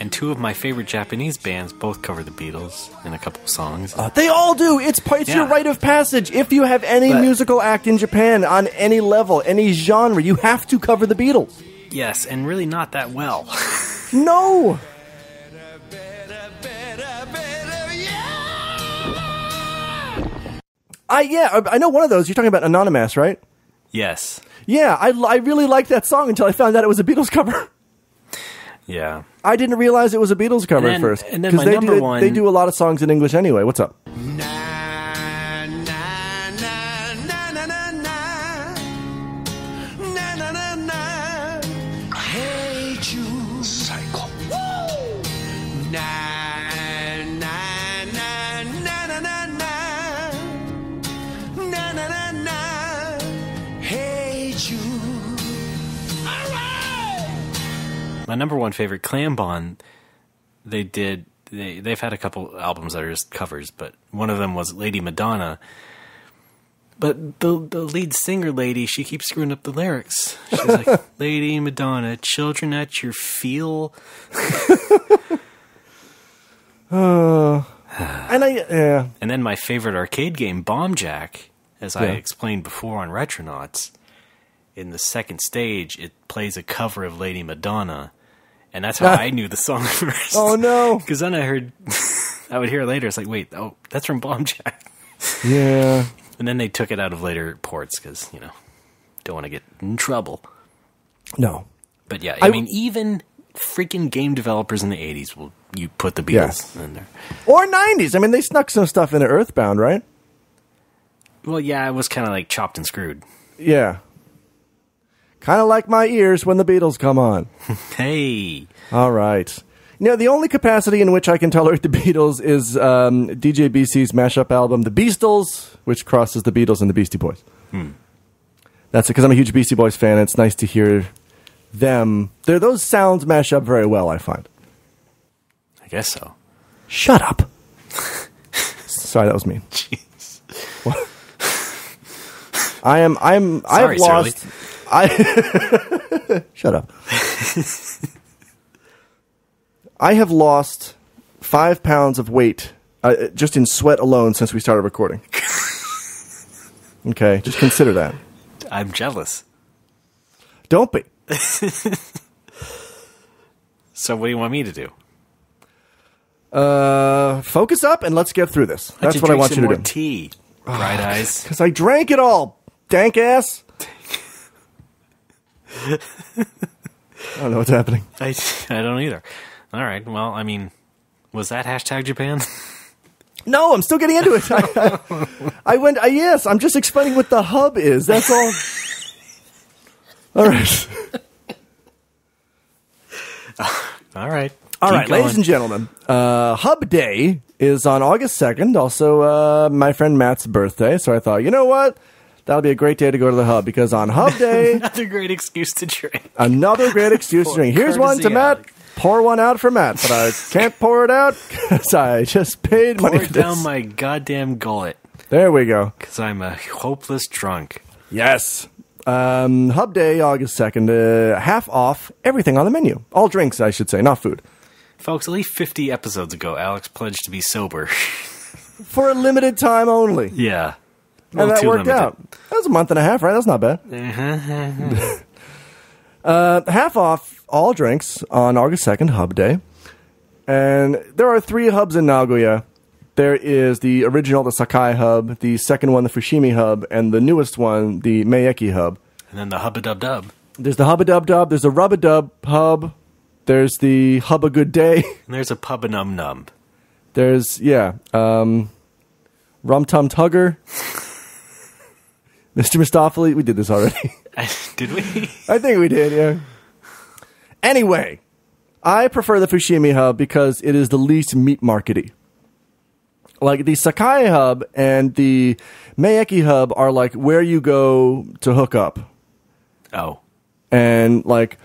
And two of my favorite Japanese bands both cover the Beatles in a couple of songs. Uh, they all do. It's, part- it's your rite of passage. If you have any But- musical act in Japan on any level, any genre, you have to cover the Beatles. yes, and really not that well. No. yeah. I yeah, I I know one of those. You're talking about Anonymous, right? yes. Yeah, I, I really liked that song until I found out it was a Beatles cover. Yeah. I didn't realize it was a Beatles cover And at first. and then my they number do, one- They do a lot of songs in English anyway. What's up? Na, My number one favorite, Clammbon, they did. They they've had a couple albums that are just covers, but one of them was Lady Madonna. But the the lead singer lady, she keeps screwing up the lyrics. She's like, "Lady Madonna, children at your feel." And I yeah, And then my favorite arcade game, Bomb Jack, as I explained before on Retronauts, in the second stage, it plays a cover of Lady Madonna. And that's how I knew the song first. Oh, no. Because then I heard, I would hear it later. It's like, wait, oh, that's from Bomb Jack. yeah. And then they took it out of later ports because, you know, don't want to get in trouble. No. But yeah, I, I- mean, even freaking game developers in the 80s will you put the. Beatles in there. Or 90s. I mean, they snuck some stuff into Earthbound, right? Well, yeah, it was kind of like chopped and screwed. Yeah. Kind of like my ears when the Beatles come on. Hey. All right. Now, the only capacity in which I can tolerate the Beatles is um, DJ BC's mashup album, The Beastles, which crosses the Beatles and the Beastie Boys. That's it, because I'm a huge Beastie Boys fan. And it's nice to hear them. They're, those sounds mash up very well, I find. I guess so. Shut up. Sorry, that was me. Jeez. I am. I'm. I've Sorry, lost. I. Shut up. I have lost five pounds of weight uh, just in sweat alone since we started recording. okay, just consider that. I'm jealous. Don't be. So what do you want me to do? Uh, focus up and let's get through this. That's what I want you to more do. Tea, bright eyes. Because I drank it all, dank ass. I don't know what's happening. I, I don't either. All right. Well, I mean, was that hashtag Japan? No, I'm still getting into it. I, I, I went, uh, yes, I'm just explaining what the hub is. That's all. All right. All right. All right, ladies and gentlemen, uh, Hub Day is on August 2nd, also uh, my friend Matt's birthday. So I thought, you know what? That'll be a great day to go to the hub because on Hub Day, Another great excuse to drink. another great excuse to drink. Here's one to Matt. Pour one out for Matt, but I can't pour it out because I just paid money Pour for down this. my goddamn gullet there we go. because I'm a hopeless drunk. Yes. Um, Hub Day, August 2nd, uh, half off everything on the menu. All drinks, I should say, not food. Folks, at least 50 episodes ago, Alex pledged to be sober. For a limited time only. yeah. And that worked limited. out. That was a month and a half, right? That's not bad. uh, half off all drinks on August 2nd, Hub Day. And there are three hubs in Nagoya. There is the original, the Sakae hub, the second one, the Fushimi hub, and the newest one, the Meieki hub. And then the hubba dub dub. There's the Hubba Dub Dub, there's the Rubba Dub hub, there's the Hubba Good Day, And there's a pub a num num. there's, yeah, um, Rum Tum Tugger, Mr. Mistoffelees. We did this already. Did we? I think we did, yeah. Anyway, I prefer the Fushimi hub because it is the least meat markety. Like the Sakae hub and the Meieki hub are like where you go to hook up. Oh. and like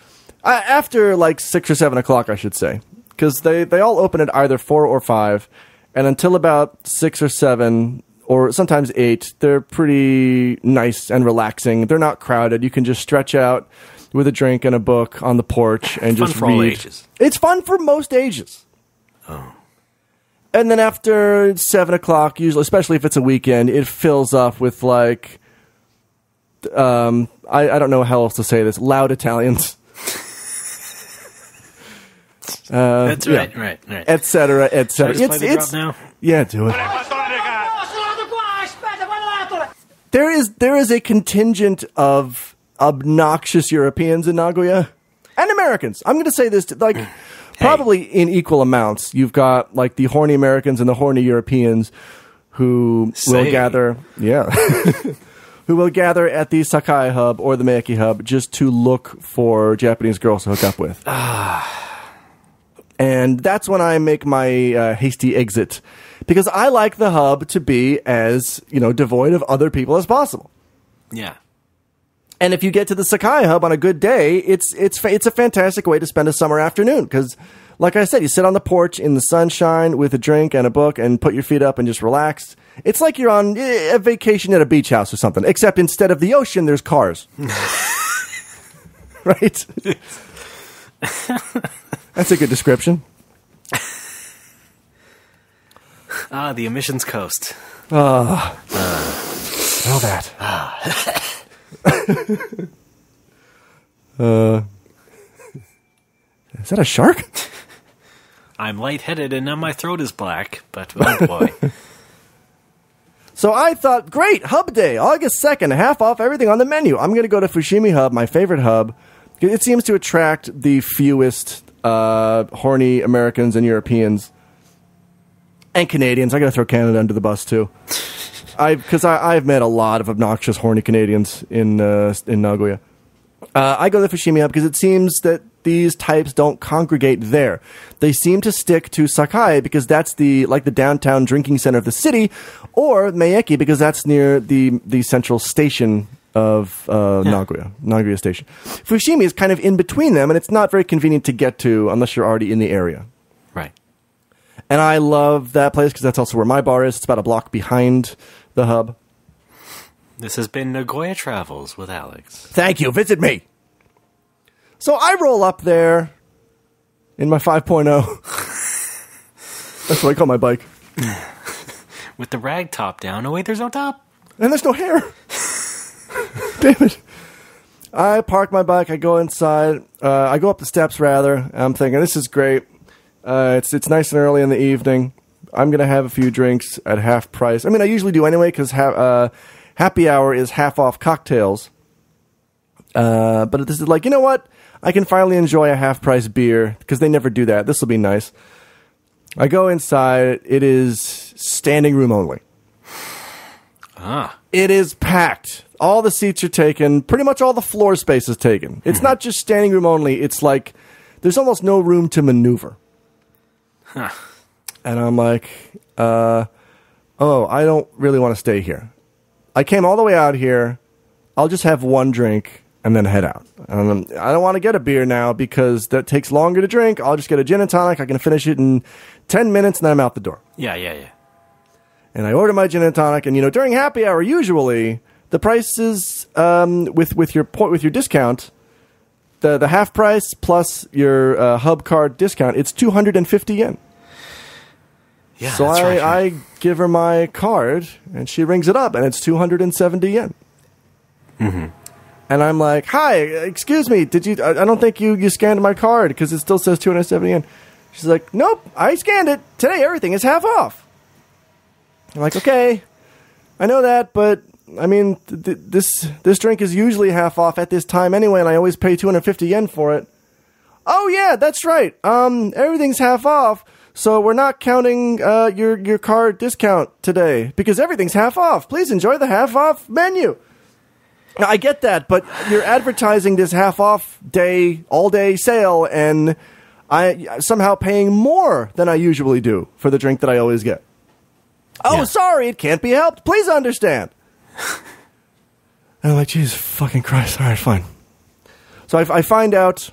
I, after like six or seven o'clock, I should say, because they they all open at either four or five, and until about six or seven or sometimes eight, they're pretty nice and relaxing. They're not crowded. You can just stretch out with a drink and a book on the porch and Fun just for read. all ages. It's fun for most ages. Oh. And then after seven o'clock, usually, especially if it's a weekend, it fills up with like um, I, I don't know how else to say this. Loud Italians, That's yeah. right, right, right. etc., Should I etc. just play the drop now? yeah, do it. There is there is a contingent of obnoxious Europeans in Nagoya and Americans. I'm going to say this to, like probably in equal amounts. You've got like the horny Americans and the horny Europeans who will gather, yeah, who will gather at the Sakae hub or the Meieki hub just to look for Japanese girls to hook up with. and that's when I make my uh, hasty exit because I like the hub to be as you know devoid of other people as possible. Yeah. And if you get to the Sakae Hub on a good day, it's it's fa- it's a fantastic way to spend a summer afternoon because, like I said, you sit on the porch in the sunshine with a drink and a book and put your feet up and just relax. It's like you're on eh, a vacation at a beach house or something, except instead of the ocean, there's cars. right? That's a good description. Ah, the emissions coast. All that. uh, is that a shark? I'm lightheaded and now my throat is black, but oh boy. So I thought, great, Hub Day, August 2nd, half off everything on the menu. I'm going to go to Fushimi Hub, my favorite hub. It seems to attract the fewest uh, horny Americans and Europeans and Canadians. I got to throw Canada under the bus too. I because I I've met a lot of obnoxious horny Canadians in uh, in Nagoya. Uh, I go to the Fushimi Hub because it seems that these types don't congregate there. They seem to stick to Sakae because that's the like the downtown drinking center of the city, or Meieki because that's near the the central station of uh, Nagoya, Nagoya Station. Fushimi is kind of in between them, and it's not very convenient to get to unless you're already in the area. And I love that place because that's also where my bar is. It's about a block behind the hub. This has been Nagoya Travels with Alex. Thank you. Visit me. So I roll up there in my 5.0. That's what I call my bike. With the rag top down. Oh, wait, there's no top. And there's no hair. Damn it. I park my bike. I go inside. Uh, I go up the steps, rather. I'm thinking, this is great. Uh, it's, it's nice and early in the evening. I'm going to have a few drinks at half price. I mean, I usually do anyway because ha- uh, happy hour is half off cocktails. Uh, but this is like, you know what? I can finally enjoy a half price beer because they never do that. This will be nice. I go inside. It is standing room only. Ah. It is packed. All the seats are taken. Pretty much all the floor space is taken. It's not just standing room only. It's like there's almost no room to maneuver. And I'm like, uh, oh, I don't really want to stay here. I came all the way out here. I'll just have one drink and then head out. Um, I don't want to get a beer now because that takes longer to drink. I'll just get a gin and tonic. I can finish it in 10 minutes and then I'm out the door. Yeah, yeah, yeah. And I order my gin and tonic. And, you know, during happy hour, usually the price is um, with, with, your, point, with your discount, the, the half price plus your uh, hub card discount, it's 250 yen. Yeah, So I, right. I give her my card, and she rings it up, and it's 270 yen. Mm-hmm. And I'm like, "Hi, excuse me, did you? I, I don't think you you scanned my card because it still says 270 yen." She's like, "Nope, I scanned it. Today everything is half off." I'm like, "Okay, I know that, but I mean, th- th- this this drink is usually half off at this time anyway, and I always pay 250 yen for it." Oh yeah, that's right. Um, everything's half off, so we're not counting uh, your your card discount today because everything's half off. Please enjoy the half off menu. Now, I get that, but you're advertising this half off day, all day sale, and I somehow paying more than I usually do for the drink that I always get. Oh, Yeah. sorry, it can't be helped. Please understand. and I'm like, Jesus fucking Christ. All right, fine. So I, I find out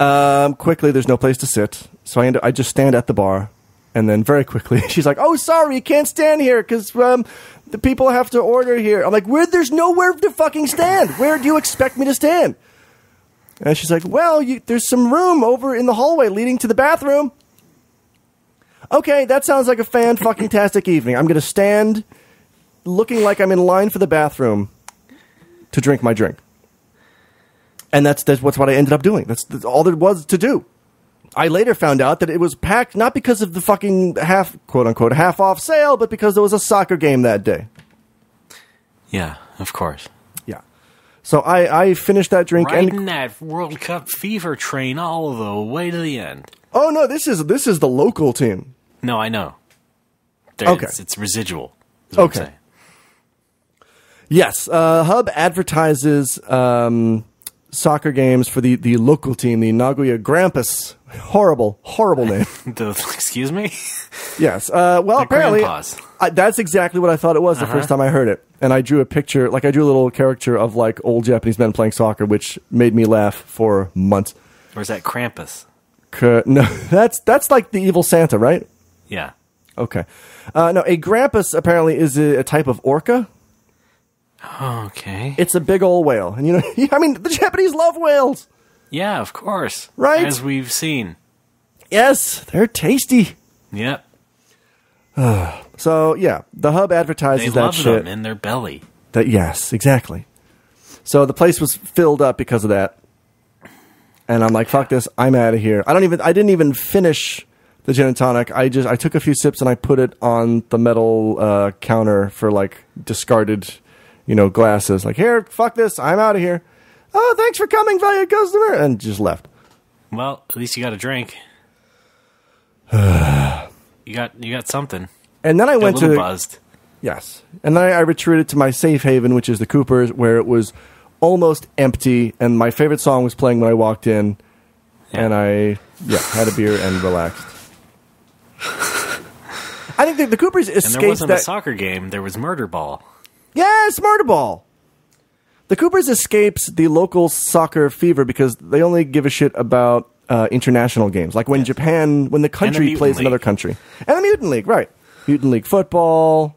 um, quickly there's no place to sit. So I, end up, I just stand at the bar. And then very quickly, she's like, "Oh, sorry, you can't stand here because um, the people have to order here." I'm like, "Where? There's nowhere to fucking stand. Where do you expect me to stand?" And she's like, "Well, you, there's some room over in the hallway leading to the bathroom." Okay, that sounds like a fan fucking tastic evening. I'm gonna stand, looking like I'm in line for the bathroom, to drink my drink. And that's that's what's what I ended up doing. That's, that's all there was to do. I later found out that it was packed not because of the fucking half quote unquote half off sale, but because there was a soccer game that day. yeah, of course. Yeah. So I, I finished that drink Riding and that World Cup fever train all the way to the end. oh no, this is this is the local team. No, I know. There, Okay. It's, it's residual. is what I'm Okay. Yes, uh, Hub advertises um, soccer games for the, the local team, the Nagoya Grampus. Horrible, horrible name. The, excuse me? Yes. Uh, well, The apparently, I, that's exactly what I thought it was the first time I heard it, and I drew a picture, like I drew a little caricature of like old Japanese men playing soccer, which made me laugh for months. or is that Krampus? K- No, that's that's like the evil Santa, right? Yeah. Okay. Uh, no, a Grampus apparently is a, a type of orca. Okay. It's a big old whale, and you know, I mean, the Japanese love whales. yeah, of course. Right? As we've seen. Yes, they're tasty. Yep. So yeah, the hub They advertises that love shit. them in their belly. That yes, exactly. So the place was filled up because of that, and I'm like, "Fuck this! I'm out of here." I don't even. I didn't even finish the gin and tonic. I just I took a few sips and I put it on the metal uh, counter for like discarded, you know, glasses. Like, here, fuck this! I'm out of here. Oh, thanks for coming, valued customer, and just left. Well, at least you got a drink. you got you got something. And then I Got went to buzzed. Yes. And then I, I retreated to my safe haven, which is the Coopers, where it was almost empty, and my favorite song was playing when I walked in, and I yeah had a beer and relaxed. I think the, the Coopers And there escaped wasn't a soccer game. There was murder ball. Yes, murder ball. The Coopers escapes the local soccer fever because they only give a shit about uh, international games, like when Japan, when the country Mutant plays League. another country, and the Mutant League, right? Mutant League football,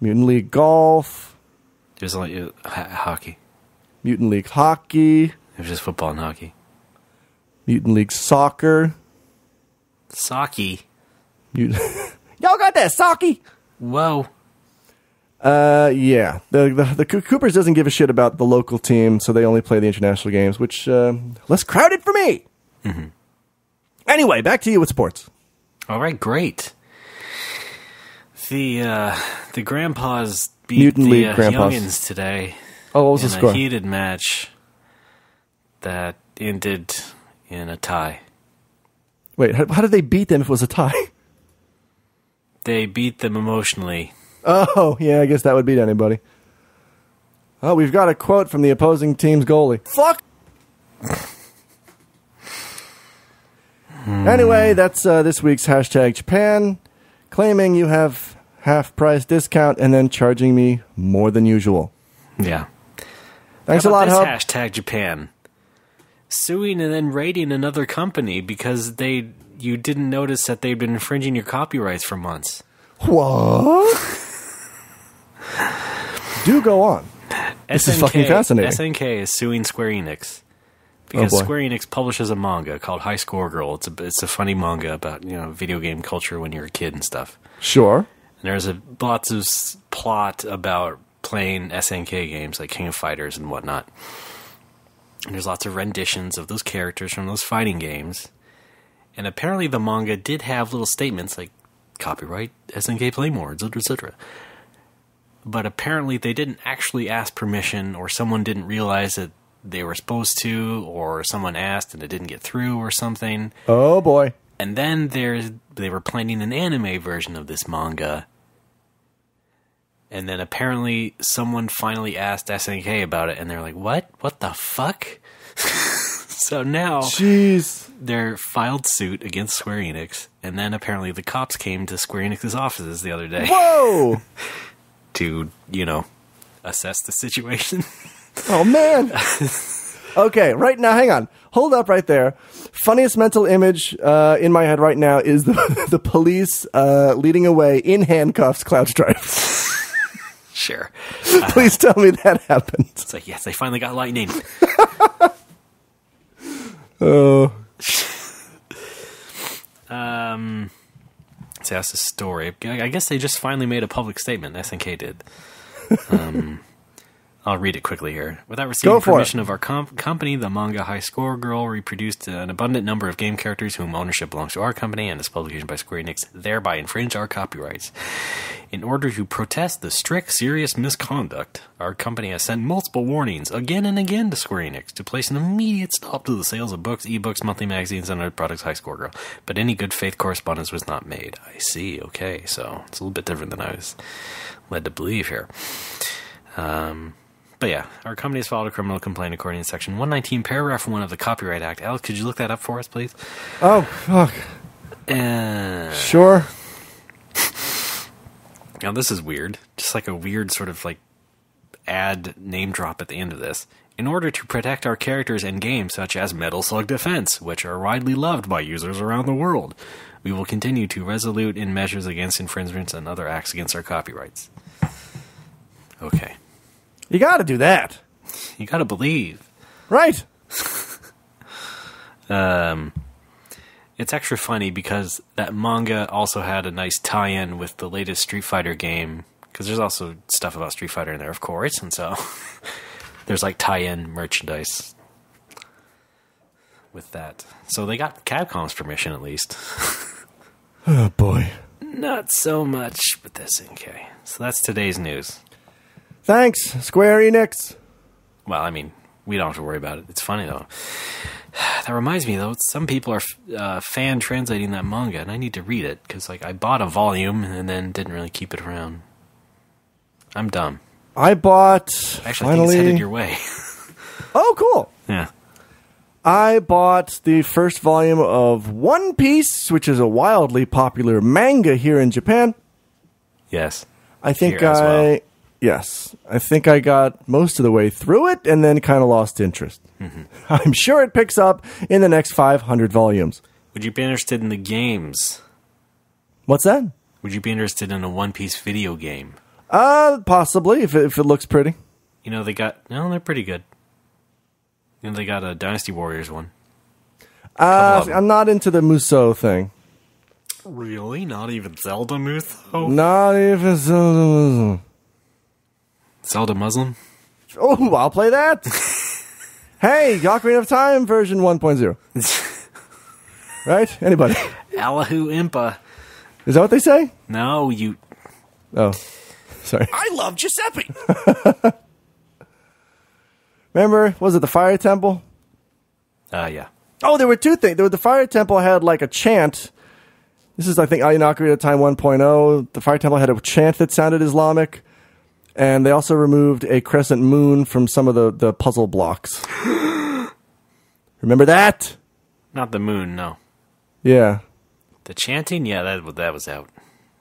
Mutant League golf. There's only uh, hockey. Mutant League Hockey, It was just football and hockey. Mutant League Soccer. Saki. Mut- Y'all got that soccer? Whoa. Uh, yeah. The, the the Coopers doesn't give a shit about the local team, so they only play the international games, which uh, less crowded for me. Anyway, back to you with sports. All right, great. The uh, the grandpas beat the League uh, Grandpas. youngins today Oh, what was in the score? a heated match that ended in a tie. Wait, how, how did they beat them if it was a tie? They beat them emotionally. Oh, yeah, I guess that would beat anybody. Oh, we've got a quote from the opposing team's goalie. Fuck. Anyway, that's uh, this week's hashtag Japan, claiming you have half price discount and then charging me more than usual. Yeah. Thanks a lot, Hub. hashtag Japan. Suing and then raiding another company because they you didn't notice that they've been infringing your copyrights for months. What? Do go on. This is fucking fascinating. SNK is suing Square Enix because Oh. Square Enix publishes a manga called High Score Girl. It's a it's a funny manga about you know video game culture when you're a kid and stuff. Sure. And there's a lots of plot about playing SNK games like King of Fighters and whatnot. And there's lots of renditions of those characters from those fighting games. And apparently the manga did have little statements like copyright SNK Playmore, etc., etc. But apparently they didn't actually ask permission, or someone didn't realize that they were supposed to, or someone asked and it didn't get through, or something. Oh boy. And then there's they were planning an anime version of this manga. And then apparently someone finally asked SNK about it and they're like, "What? What the fuck?" so now Jeez. they're filed suit against Square Enix and then apparently the cops came to Square Enix's offices the other day Whoa. to, you know, assess the situation. Oh man. Okay, right now, hang on. Hold up right there. Funniest mental image uh, in my head right now is the, the police uh, leading away in handcuffs, Cloud Strife. sure. Please tell me that happened. It's like, "Yes, they finally got lightning." Oh, Um, so that's the story. I I guess they just finally made a public statement. SNK did. Um, I'll read it quickly here. Without receiving permission of our com- company, the manga High Score Girl reproduced an abundant number of game characters whom ownership belongs to our company and its publication by Square Enix, thereby infringe our copyrights. In order to protest the strict, serious misconduct, our company has sent multiple warnings again and again to Square Enix to place an immediate stop to the sales of books, ebooks, monthly magazines, and other products High Score Girl. But any good faith correspondence was not made. I see. Okay, so it's a little bit different than I was led to believe here. Um, but yeah, our company has filed a criminal complaint according to Section 119, Paragraph 1 of the Copyright Act. Alex, could you look that up for us, please? oh, fuck. Uh, Sure. Now this is weird. Just like a weird sort of like ad name drop at the end of this. In order to protect our characters and games such as Metal Slug Defense, which are widely loved by users around the world, we will continue to resolute in measures against infringements and other acts against our copyrights. Okay. You got to do that, You gotta believe. right? Um, it's extra funny because that manga also had a nice tie-in with the latest Street Fighter game. Because there's also stuff about Street Fighter in there, of course, and so there's like tie-in merchandise with that. So they got Capcom's permission at least. Oh boy. Not so much with this NK. So that's today's news. Thanks, Square Enix. Well, I mean, we don't have to worry about it. It's funny though. That reminds me though, some people are uh, fan translating that manga, and I need to read it because like I bought a volume and then didn't really keep it around. I'm dumb. I bought Actually, I think it's headed your way. oh, cool. yeah. I bought the first volume of One Piece, which is a wildly popular manga here in Japan. Yes. I think I well. Yes, I think I got most of the way through it and then kind of lost interest. Mm-hmm. I'm sure it picks up in the next 500 volumes. Would you be interested in the games? What's that? Would you be interested in a One Piece video game? Uh, possibly if it, if it looks pretty. You know they got no, they're pretty good. You know they got a Dynasty Warriors one. Uh. I'm not into the Muso thing. Really? Not even Zelda Mutho? Not even so. Zelda Muslim? Oh, I'll play that. hey, Ocarina of Time version 1.0. right? Anybody? Allahu Impa. Is that what they say? No, you. Oh, sorry. I love Giuseppe. Remember, was it the Fire Temple? Uh, yeah. Oh, there were two things. There were, the Fire Temple had like a chant. This is, I think, in Ocarina of Time 1.0. The Fire Temple had a chant that sounded Islamic. And they also removed a crescent moon from some of the, the puzzle blocks. Remember that? Not the moon, no. Yeah. The chanting, yeah, that that was out.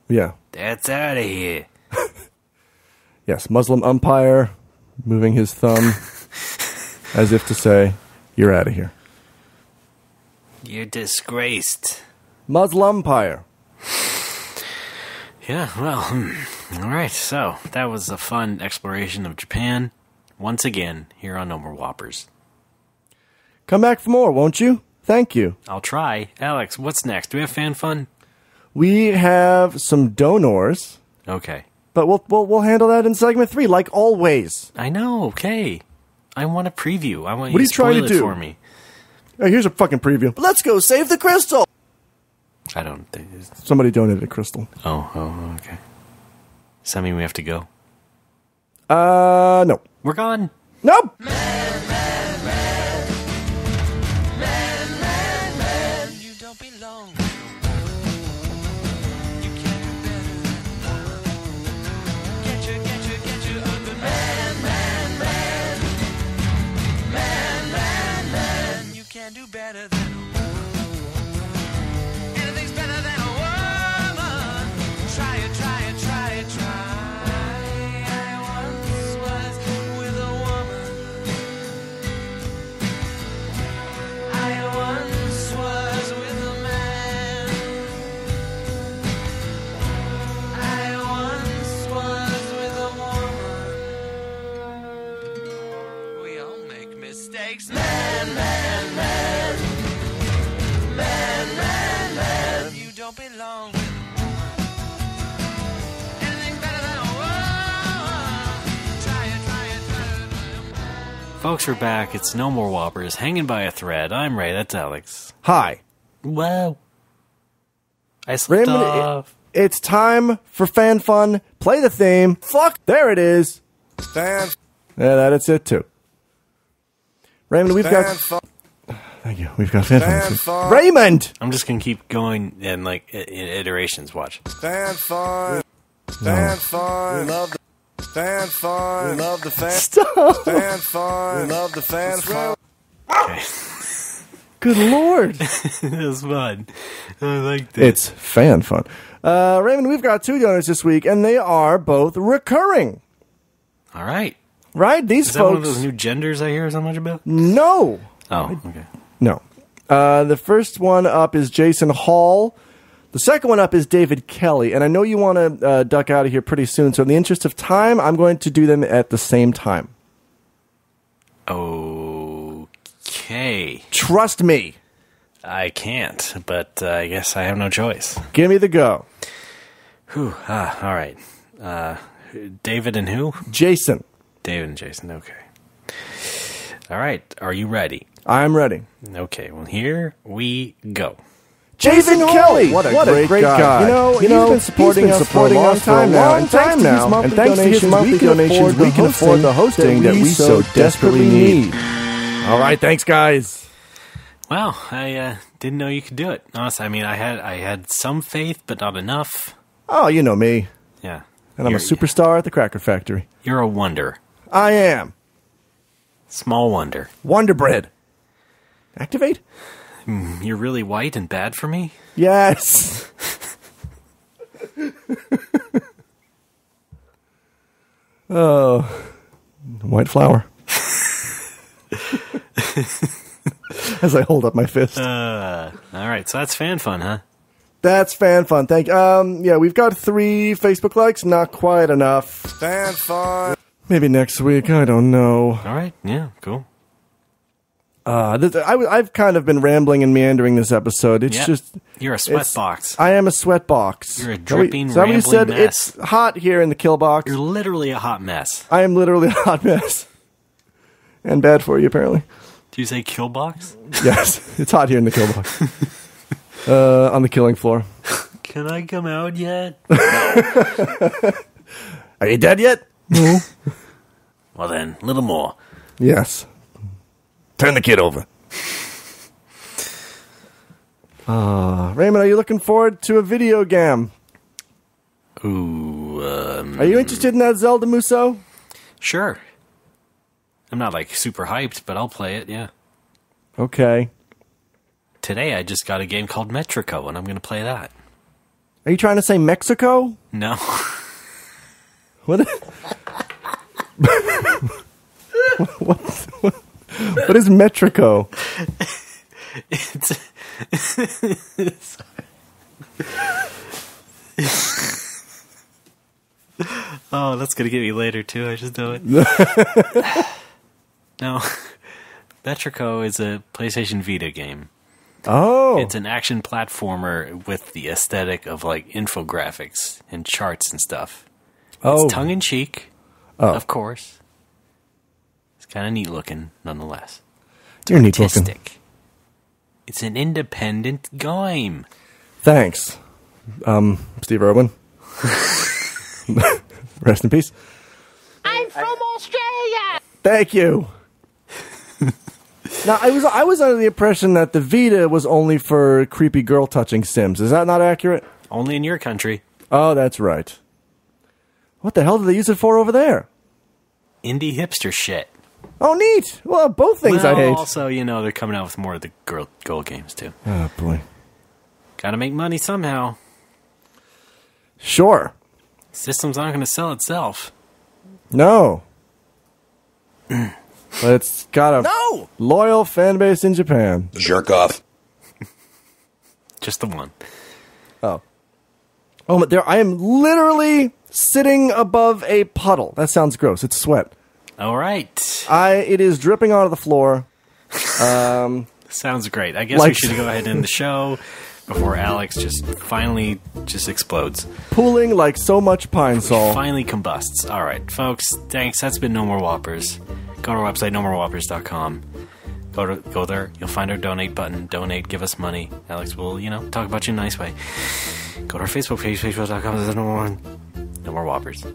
Yeah. That's out of here. Yes. Muslim umpire moving his thumb as if to say, "You're out of here." You're disgraced. Muslim umpire. Yeah, well, hmm. all right. So that was a fun exploration of Japan. Once again, here on No More Whoppers. Come back for more, won't you? Thank you. I'll try. Alex, what's next? Do we have fan fun? We have some donors, Okay. but we'll we'll, we'll handle that in segment three, like always. I know. Okay. I want a preview. I want What are you you trying to do? for me. Hey, here's a fucking preview. Let's go save the crystal. I don't think. Somebody donated a crystal. Oh, oh, okay. Does that mean we have to go? Uh, no, We're gone. nope. Try it. We're back. It's No More Whoppers, hanging by a thread. I'm Ray. That's Alex. Hi, Wow. I slipped Raymond. off. it- it's time for fan fun. Play the theme. Fuck, there it is. Fan, Yeah, that's it too. Raymond, we've fan, got. fun, Thank you. We've got fan fun. fan, this fun, Raymond. I'm just gonna keep going in like in iterations. Watch. fan, fun, fan, fun. We love the fan, fun. We love the fan, Stop. fan, fun. We love the fan, fun. Okay. Good lord. it was fun. I liked it. it's fan fun. Uh, Raymond, we've got two donors this week, and they are both recurring. All right. Right? These Is that one of folks. those new genders I hear so much about? no. Oh, okay. No. Uh, the first one up is Jason Hall. The second one up is David Kelly. And I know you want to uh, duck out of here pretty soon. So, in the interest of time, I'm going to do them at the same time. Okay. Trust me. I can't, but uh, I guess I have no choice. Give me the go. Whew. Ah, all right. Uh, David and who? Jason, David and Jason. Okay. All right. Are you ready? I'm ready. Okay. Well, here we go. Jason Kelly, what a, great, guy. You know, you know, he's been supporting us for a long time now, and thanks to his monthly donations, we can afford we can afford the hosting that we so desperately need. All right, thanks, guys. Well, I uh, didn't know you could do it. Honestly, I mean, I had I had some faith, but not enough. Oh, you know me, Yeah. and I'm a You're- superstar at the Cracker Factory. You're a wonder. I am Small wonder. Wonder Bread. Activate. You're really white and bad for me? Yes. oh, white flour. As I hold up my fist. Uh, all right. So that's fan fun, huh? That's fan fun. Thank you. Um, yeah, we've got three Facebook likes. Not quite enough. Fan, fun. Maybe next week. I don't know. All right. Yeah. Cool. Uh, this, I, have kind of been rambling and meandering this episode. It's Yeah. just. You're a sweat it's- box. I am a sweat box. You're a Is that what- dripping, that rambling said? mess. It's hot here in the kill box. You're literally a hot mess. I am literally a hot mess. And bad for you, apparently. Do you say kill box? Yes, it's hot here in the kill box. uh, on the killing floor. Can I come out yet? Are you dead yet? No. well then, a little more. Yes. Turn the kid over. Uh, Raymond, are you looking forward to a video game? Ooh. Um, Are you interested in that Zelda Muso? sure. I'm not like super hyped, but I'll play it. Yeah. Okay. today I just got a game called Metrico, and I'm going to play that. Are you trying to say Mexico? No, What? what, what, what is Metrico? it's oh, that's gonna get me later too. I just know it. no, Metrico is a PlayStation Vita game. Oh, It's an action platformer with the aesthetic of like infographics and charts and stuff. oh, It's tongue in cheek, Oh. of course. It's kind of neat looking, nonetheless. you're neat looking. Artistic. It's an independent game. Thanks, um, Steve Irwin. Rest in peace. I'm from Australia. Thank you. now I was I was under the impression that the Vita was only for creepy girl touching Sims. Is that not accurate? Only in your country. Oh, that's right. What the hell do they use it for over there? Indie hipster shit. Oh, neat. Well, both things I hate. Also, you know, they're coming out with more of the girl girl games too. Oh boy. Gotta make money somehow. Sure. System's not gonna sell itself. No. but it's got a No! loyal fan base in Japan. Jerk off. Just the one. Oh. Oh, but there I am literally sitting above a puddle. That sounds gross. It's sweat. Alright. I it is dripping onto the floor. Um, Sounds great. I guess we should go ahead and end the show before Alex just finally just explodes. Pooling like so much pine sol. Finally combusts. Alright, folks, thanks. That's been No More Whoppers. Go to our website, nomorewhoppers.com. Go to go there. You'll find our donate button. Donate, give us money. Alex will, you know, talk about you in a nice way. Go to our Facebook page, facebook.com. There's no more, no more whoppers.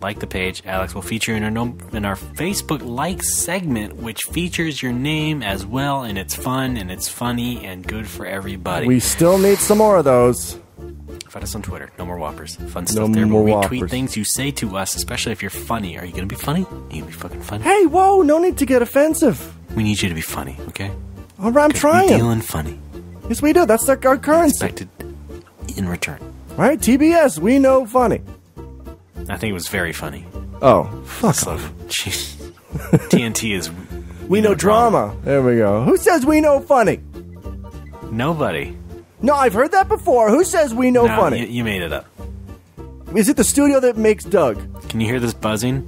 Like the page. Alex will feature in our no, in our Facebook like segment, which features your name as well, and it's fun and it's funny and good for everybody. We still need some more of those. Find us on Twitter. No more whoppers. Fun stuff No there. more We'll retweet whoppers. things you say to us, especially if you're funny. Are you gonna be funny? Are you gonna be fucking funny? Hey, whoa, no need to get offensive. We need you to be funny, okay? All right, I'm We trying. dealing funny. Yes, we do. That's like our currency. Expected in return. Right? TBS, we know funny. I think it was very funny. Oh, fuck So, off. jeez. TNT is We know drama. There we go. Who says we know funny? Nobody. No, I've heard that before. Who says we know No, funny? You, you made it up. Is it the studio that makes Doug? Can you hear this buzzing?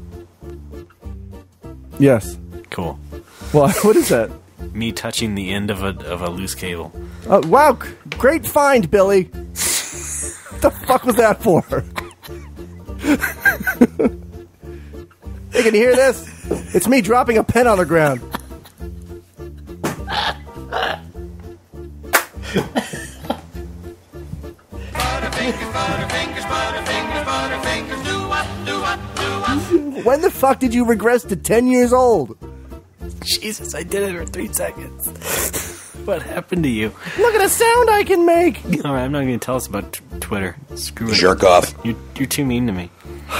Yes. Cool. Well, what is that? Me touching the end of a of a loose cable. Uh, wow, great find, Billy. the fuck was that for? Hey, can hear this? It's me dropping a pen on the ground. When the fuck did you regress to 10 years old? Jesus, I did it for three seconds. what happened to you? Look at the sound I can make. All right, I'm not going to tell us about t- Twitter. Screw it. Jerk off. You're, you're too mean to me.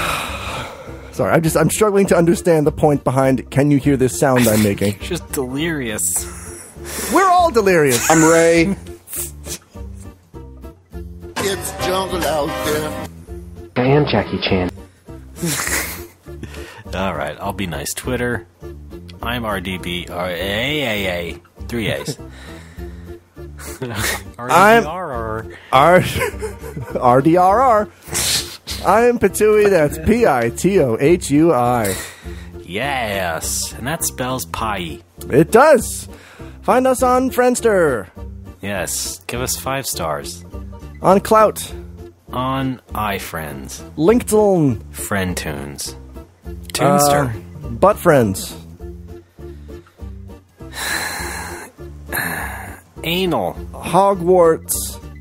Sorry, I'm just I'm struggling to understand the point behind can you hear this sound I'm making? You're just delirious. We're all delirious. I'm Ray. It's jungle out there. I am Jackie Chan. All right, I'll be nice. Twitter. I'm RDB. R- A A A. Three A's. I'm- RDBRR. R RDRR. I'm Pitohui. That's P I T O H U I. Yes, and that spells pie. It does. Find us on Friendster, Yes, give us five stars on Klout, on iFriends, LinkedIn, FriendTunes, uh, Toonster, Butt Friends, Anal, Hogwarts.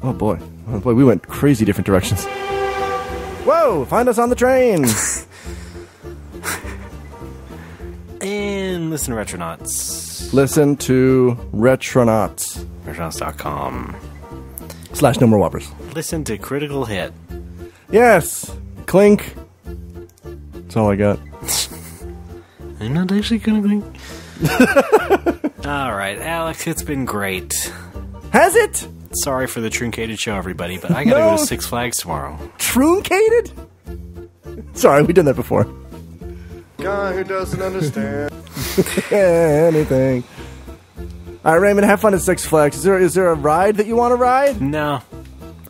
Oh boy, oh boy, we went crazy different directions. Whoa! Find us on the train. and listen to Retronauts. Listen to Retronauts Retronauts.com. slash No More Whoppers. Listen to Critical Hit. Yes, Clink. That's all I got. I'm not actually gonna think. All right, Alex, it's been great. Has it? Sorry for the truncated show, everybody, but I gotta go to Six Flags tomorrow. Truncated? Sorry, we've done that before. Guy who doesn't understand. Anything. All right, Raymond, have fun at Six Flags. Is there is there a ride that you want to ride? No,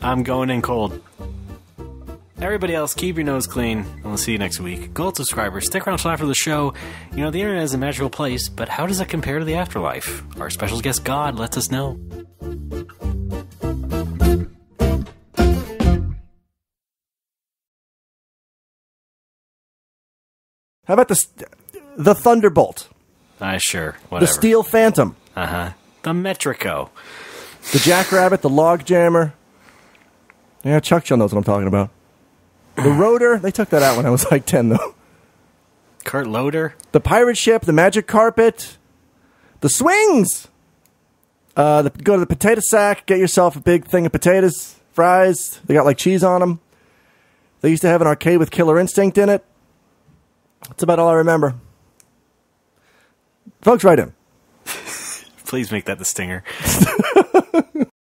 I'm going in cold. Everybody else, keep your nose clean, and we'll see you next week. Gold subscribers, stick around till after the show. You know, the internet is a magical place, but how does it compare to the afterlife? Our special guest, God, lets us know. How about the the Thunderbolt, Ah, sure, the. Steel Phantom, Uh huh. The Metrico. the Jackrabbit, the Log Jammer? Yeah, Chuck Chill knows what I'm talking about. The Rotor, they took that out when I was like ten though. Kurt Loader. The Pirate Ship, the Magic Carpet, the Swings. Uh, the, go to the Potato Sack, get yourself a big thing of potatoes, fries. They got like cheese on them. They used to have an arcade with Killer Instinct in it. That's about all I remember. Folks, write in. Please make that the stinger.